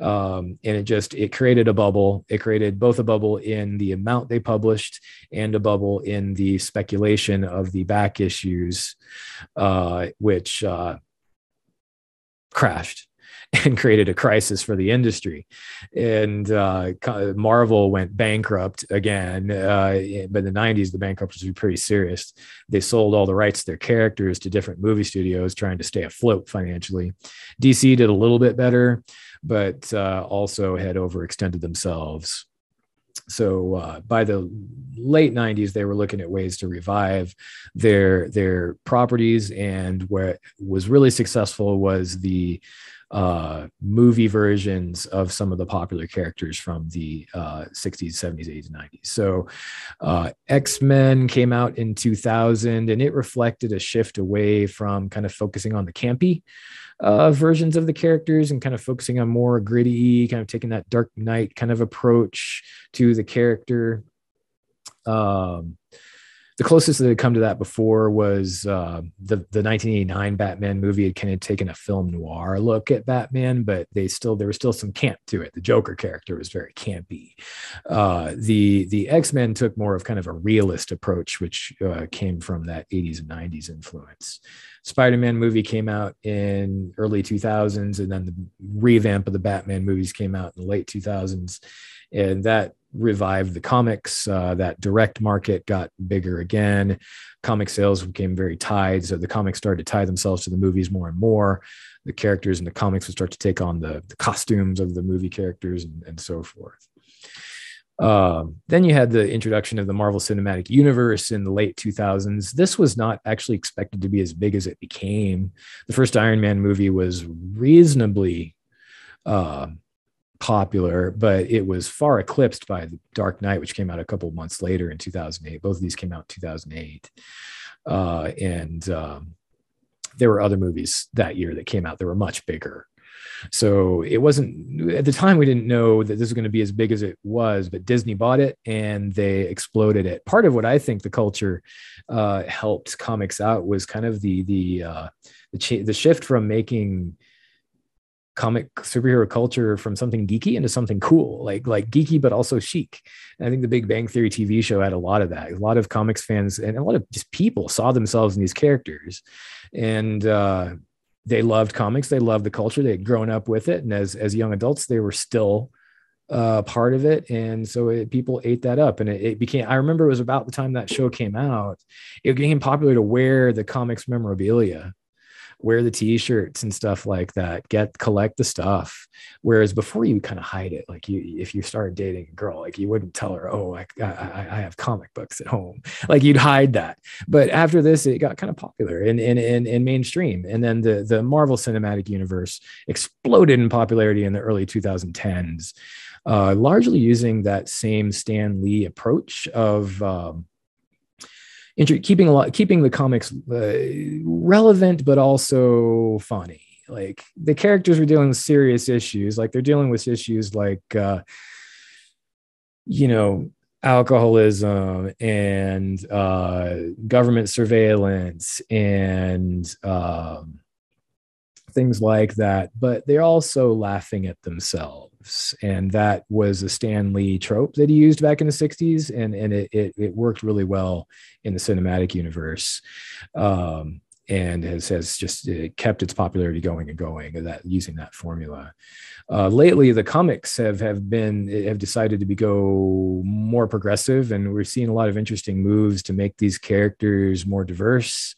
Um, and it just it created a bubble. It created both a bubble in the amount they published and a bubble in the speculation of the back issues uh, which uh, crashed and created a crisis for the industry. And uh, Marvel went bankrupt again. Uh, but in the 90s, the bankruptcy was pretty serious. They sold all the rights to their characters to different movie studios, trying to stay afloat financially. DC did a little bit better, but uh, also had overextended themselves. So uh, by the late 90s, they were looking at ways to revive their their properties, and what was really successful was the uh, movie versions of some of the popular characters from the uh, 60s, 70s, 80s, 90s. So uh, X Men came out in 2000 and it reflected a shift away from kind of focusing on the campy uh, versions of the characters and kind of focusing on more gritty, kind of taking that Dark Knight kind of approach to the character. Um, the closest that had come to that before was uh, the the 1989 Batman movie had kind of taken a film noir look at Batman, but they still there was still some camp to it. The Joker character was very campy. Uh, the the X Men took more of kind of a realist approach, which uh, came from that 80s and 90s influence. Spider-Man movie came out in early 2000s, and then the revamp of the Batman movies came out in the late 2000s, and that revived the comics. Uh, that direct market got bigger again. Comic sales became very tied, so the comics started to tie themselves to the movies more and more. The characters in the comics would start to take on the, the costumes of the movie characters and, and so forth. Um, then you had the introduction of the Marvel Cinematic Universe in the late 2000s. This was not actually expected to be as big as it became. The first Iron Man movie was reasonably uh, popular, but it was far eclipsed by The Dark Knight, which came out a couple months later in 2008. Both of these came out in 2008. Uh, and um, there were other movies that year that came out that were much bigger. So it wasn't at the time we didn't know that this was going to be as big as it was, but Disney bought it and they exploded it. Part of what I think the culture uh, helped comics out was kind of the the uh, the, ch- the shift from making comic superhero culture from something geeky into something cool, like like geeky but also chic. And I think the Big Bang Theory TV show had a lot of that. A lot of comics fans and a lot of just people saw themselves in these characters, and uh, they loved comics. They loved the culture. They had grown up with it, and as as young adults, they were still uh, part of it, and so it, people ate that up, and it, it, became. I remember it was about the time that show came out. It became popular to wear the comics memorabilia wear the t-shirts and stuff like that get collect the stuff. Whereas before you kind of hide it like you if you started dating a girl like you wouldn't tell her oh I, I, I have comic books at home. Like you'd hide that. But after this it got kind of popular in in in, in mainstream. And then the the marvel cinematic universe exploded in popularity in the early 2010s uh, largely using that same stan lee approach of um, keeping a lot keeping the comics uh, relevant but also funny. Like the characters were dealing with serious issues. Like they're dealing with issues like uh, you know alcoholism and uh, government surveillance and um, things like that. But they're also laughing at themselves and that was a Stan Lee trope that he used back in the 60s and and it it, it worked really well in the cinematic universe um, and has has just uh, kept its popularity going and going that using that formula. Uh, lately the comics have have been have decided to be go more progressive and we're seeing a lot of interesting moves to make these characters more diverse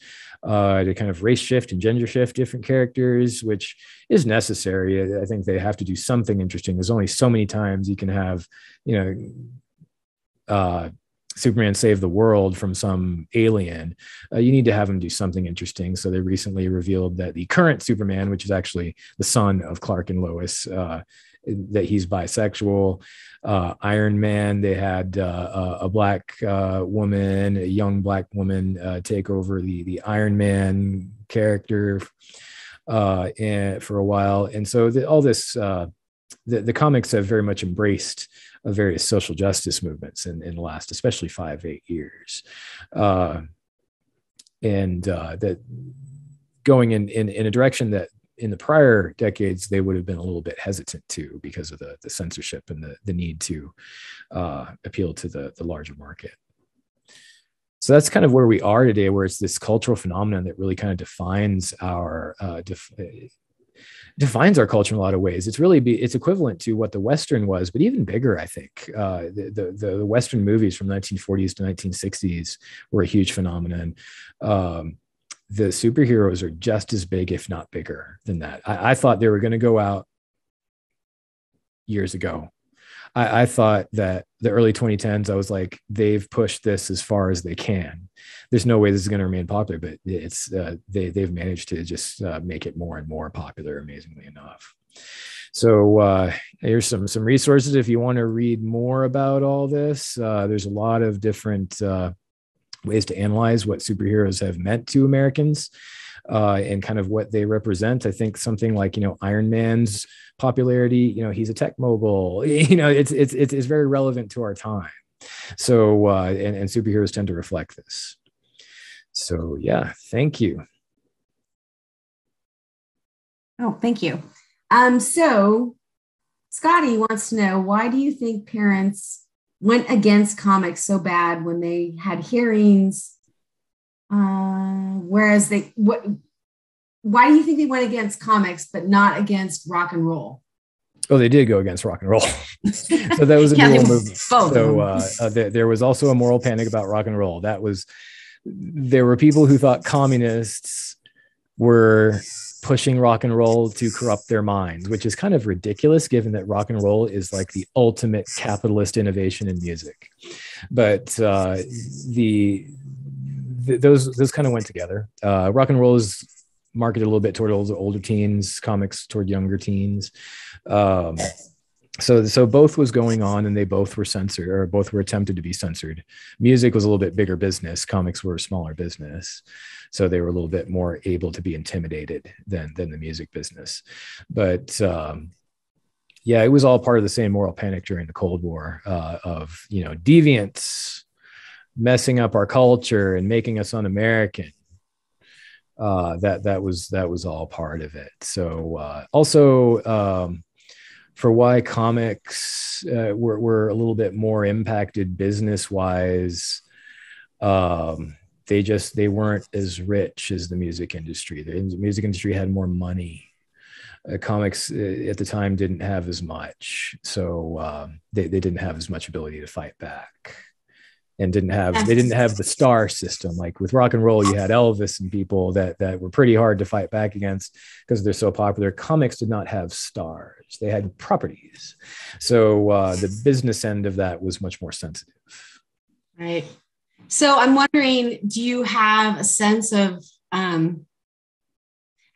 uh, to kind of race shift and gender shift different characters, which is necessary. I think they have to do something interesting. There's only so many times you can have, you know, uh, Superman save the world from some alien. Uh, you need to have him do something interesting. So they recently revealed that the current Superman, which is actually the son of Clark and Lois, uh, that he's bisexual. Uh, Iron Man, they had uh, a black uh, woman, a young black woman, uh, take over the the Iron Man character uh, and for a while, and so the, all this. Uh, the, the comics have very much embraced various social justice movements in, in the last, especially five, eight years. and that going in, in, in a direction that in the prior decades they would have been a little bit hesitant to because of the, the censorship and the, the need to uh, appeal to the, the larger market so that's kind of where we are today where it's this cultural phenomenon that really kind of defines our uh, def- defines our culture in a lot of ways it's really be, it's equivalent to what the western was but even bigger i think uh, the, the, the western movies from 1940s to 1960s were a huge phenomenon um, the superheroes are just as big, if not bigger than that. I, I thought they were going to go out years ago. I, I, thought that the early 2010s, I was like, they've pushed this as far as they can. There's no way this is going to remain popular, but it's uh, they they've managed to just uh, make it more and more popular, amazingly enough. So uh, here's some some resources if you want to read more about all this. Uh, there's a lot of different uh, ways to analyze what superheroes have meant to Americans uh, and kind of what they represent. I think something like you know Iron Man's popularity, you know, he's a tech mogul. You know, it's it's it's, it's very relevant to our time. So uh, and, and superheroes tend to reflect this. So yeah, thank you. Oh, thank you. Um, so Scotty wants to know why do you think parents went against comics so bad when they had hearings. Uh, whereas they what why do you think they went against comics but not against rock and roll? Oh, they did go against rock and roll. so that was a yeah, dual movement. So uh, uh, there, there was also a moral panic about rock and roll. That was there were people who thought communists were pushing rock and roll to corrupt their minds, which is kind of ridiculous given that rock and roll is like the ultimate capitalist innovation in music. But uh, the, the, those those kind of went together. Uh, rock and roll is marketed a little bit toward older, older teens, comics toward younger teens. Um, so so both was going on and they both were censored or both were attempted to be censored music was a little bit bigger business comics were a smaller business so they were a little bit more able to be intimidated than than the music business but um, yeah it was all part of the same moral panic during the cold war uh, of you know deviants messing up our culture and making us un-american. Uh, that that was that was all part of it. So uh, also um, for why comics uh, were, were a little bit more impacted business wise um, they just they weren't as rich as the music industry. The music industry had more money. Uh, comics uh, at the time didn't have as much. So um, they, they didn't have as much ability to fight back and didn't have they didn't have the star system. Like with rock and roll you had elvis and people that that were pretty hard to fight back against because they're so popular. Comics did not have stars. They had properties. So uh, the business end of that was much more sensitive. Right. So i'm wondering do you have a sense of um,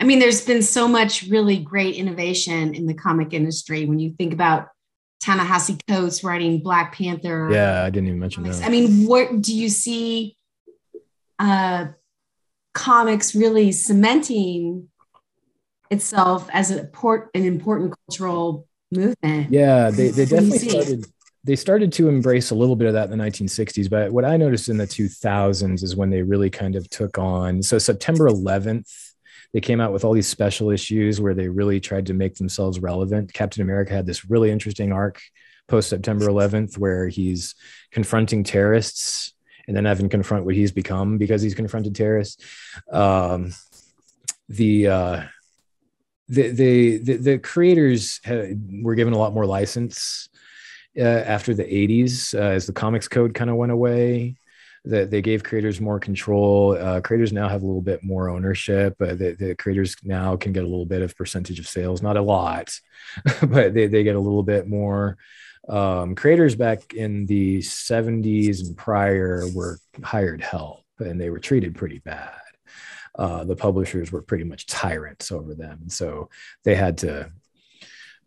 i mean there's been so much really great innovation in the comic industry when you think about Ta-Nehisi Coates writing Black Panther. Yeah, I didn't even mention comics. that. I mean, what do you see uh, comics really cementing itself as a port, an important cultural movement? Yeah, they, they definitely started. They started to embrace a little bit of that in the 1960s, but what I noticed in the 2000s is when they really kind of took on. So September 11th they came out with all these special issues where they really tried to make themselves relevant. Captain America had this really interesting arc post September 11th where he's confronting terrorists and then having confront what he's become because he's confronted terrorists. Um, the, uh, the, the, the, the creators had, were given a lot more license uh, after the 80s uh, as the comics code kind of went away that they gave creators more control. Uh, creators now have a little bit more ownership. Uh, the, the, creators now can get a little bit of percentage of sales, not a lot, but they, they get a little bit more. Um, creators back in the 70s and prior were hired help and they were treated pretty bad. Uh, the publishers were pretty much tyrants over them. And so they had to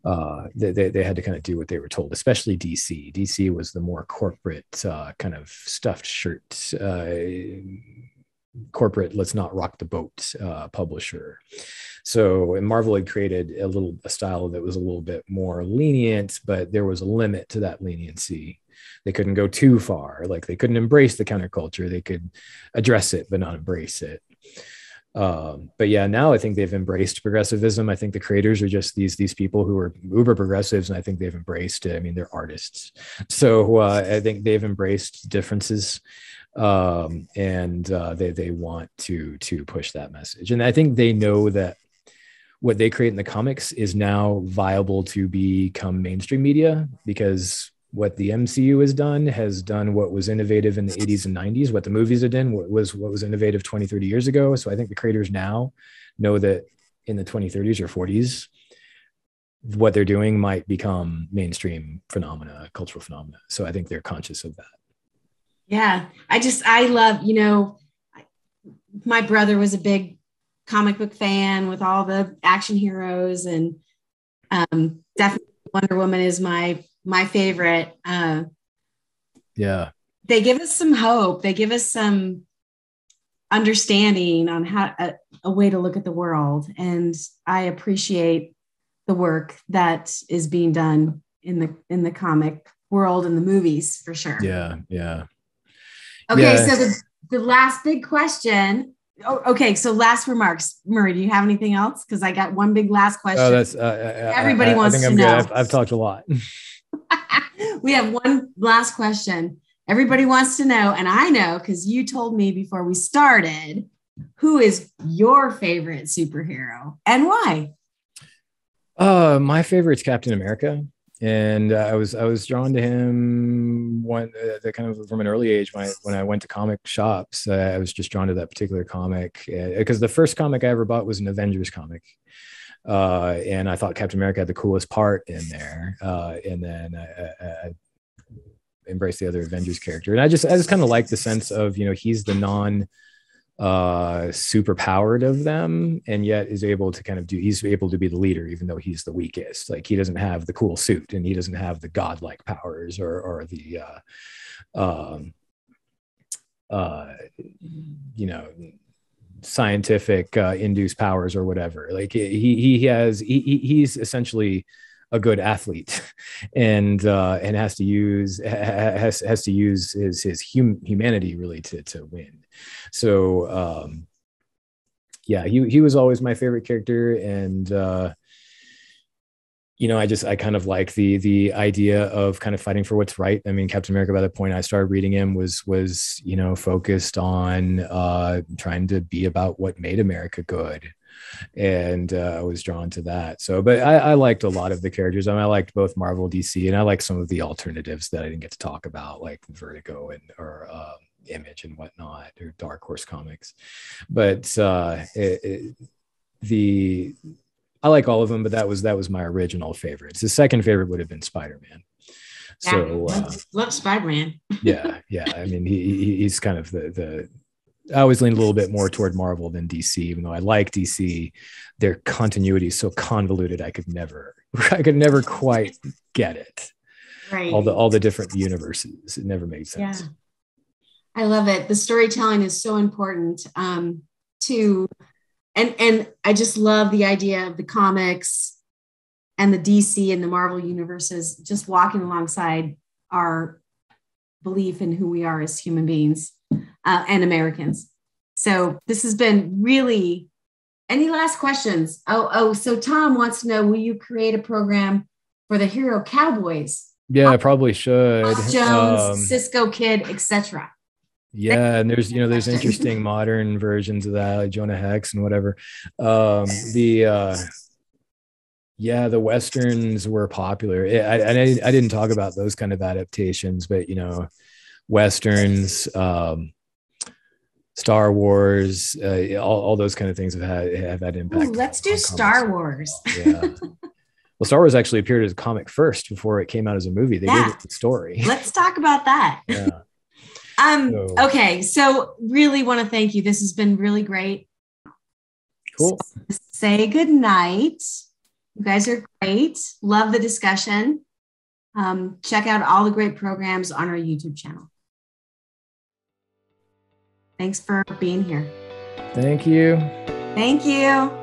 uh, they, they, had to kind of do what they were told, especially DC. DC was the more corporate uh, kind of stuffed shirt, uh, corporate, let's not rock the boat uh, publisher. So, and Marvel had created a little a style that was a little bit more lenient, but there was a limit to that leniency. They couldn't go too far. Like they couldn't embrace the counterculture. They could address it, but not embrace it. Um, but yeah, now I think they've embraced progressivism. I think the creators are just these these people who are uber progressives, and I think they've embraced it. I mean, they're artists, so uh, I think they've embraced differences, um, and uh, they they want to to push that message. And I think they know that what they create in the comics is now viable to become mainstream media because what the MCU has done has done what was innovative in the 80s and 90s. What the movies have done was what was innovative 20, 30 years ago. So I think the creators now know that in the 2030s or 40s, what they're doing might become mainstream phenomena, cultural phenomena. So I think they're conscious of that. Yeah. I just, I love, you know, my brother was a big comic book fan with all the action heroes and um, definitely Wonder Woman is my my favorite. Uh, yeah. They give us some hope. They give us some understanding on how a, a way to look at the world. And I appreciate the work that is being done in the in the comic world and the movies for sure. Yeah, yeah. Okay, yeah. so the, the last big question. Oh, okay, so last remarks, Murray. Do you have anything else? Because I got one big last question. Oh, that's uh, everybody I, I, wants I to I'm know. I've, I've talked a lot. we have one last question. Everybody wants to know, and I know because you told me before we started who is your favorite superhero and why? Uh, my favorite's Captain America, and uh, I was I was drawn to him one uh, kind of from an early age when I when I went to comic shops. Uh, I was just drawn to that particular comic because uh, the first comic I ever bought was an Avengers comic, uh, and I thought Captain America had the coolest part in there. Uh, and then I, I, I embraced the other Avengers character, and I just I just kind of like the sense of you know he's the non uh super powered of them and yet is able to kind of do he's able to be the leader even though he's the weakest like he doesn't have the cool suit and he doesn't have the godlike powers or or the uh um uh you know scientific uh, induced powers or whatever like he he has he he's essentially a good athlete and uh, and has to use has has to use his his hum, humanity really to to win. So um, yeah, he he was always my favorite character, and uh, you know, I just I kind of like the the idea of kind of fighting for what's right. I mean, Captain America by the point I started reading him was was you know focused on uh, trying to be about what made America good and uh, I was drawn to that. So, but I, I, liked a lot of the characters. I, mean, I liked both Marvel, DC, and I like some of the alternatives that I didn't get to talk about, like Vertigo and or um, Image and whatnot, or Dark Horse Comics. But uh, it, it, the I like all of them, but that was that was my original favorites. The second favorite would have been Spider Man. So uh, love Spider Man. yeah, yeah. I mean, he, he's kind of the the I always lean a little bit more toward Marvel than DC, even though I like DC. Their continuity is so convoluted, I could never, I could never quite get it. Right. All the all the different universes, it never made sense. Yeah. I love it. The storytelling is so important um, to, and and I just love the idea of the comics and the DC and the Marvel universes just walking alongside our belief in who we are as human beings uh, and Americans. So this has been really. Any last questions? Oh, oh. So Tom wants to know: Will you create a program for the Hero Cowboys? Yeah, I probably should. Jones, um, Cisco Kid, etc. Yeah, and there's you know there's interesting modern versions of that, like Jonah Hex and whatever. Um, the uh, yeah, the westerns were popular. I, I, I didn't talk about those kind of adaptations, but you know, westerns, um, Star Wars, uh, all, all those kind of things have had have had impact. Ooh, let's do Star Wars. yeah. Well, Star Wars actually appeared as a comic first before it came out as a movie. They yeah. gave it the story. Let's talk about that. Yeah. Um. So, okay. So, really want to thank you. This has been really great. Cool. say good night. You guys are great. Love the discussion. Um, check out all the great programs on our YouTube channel. Thanks for being here. Thank you. Thank you.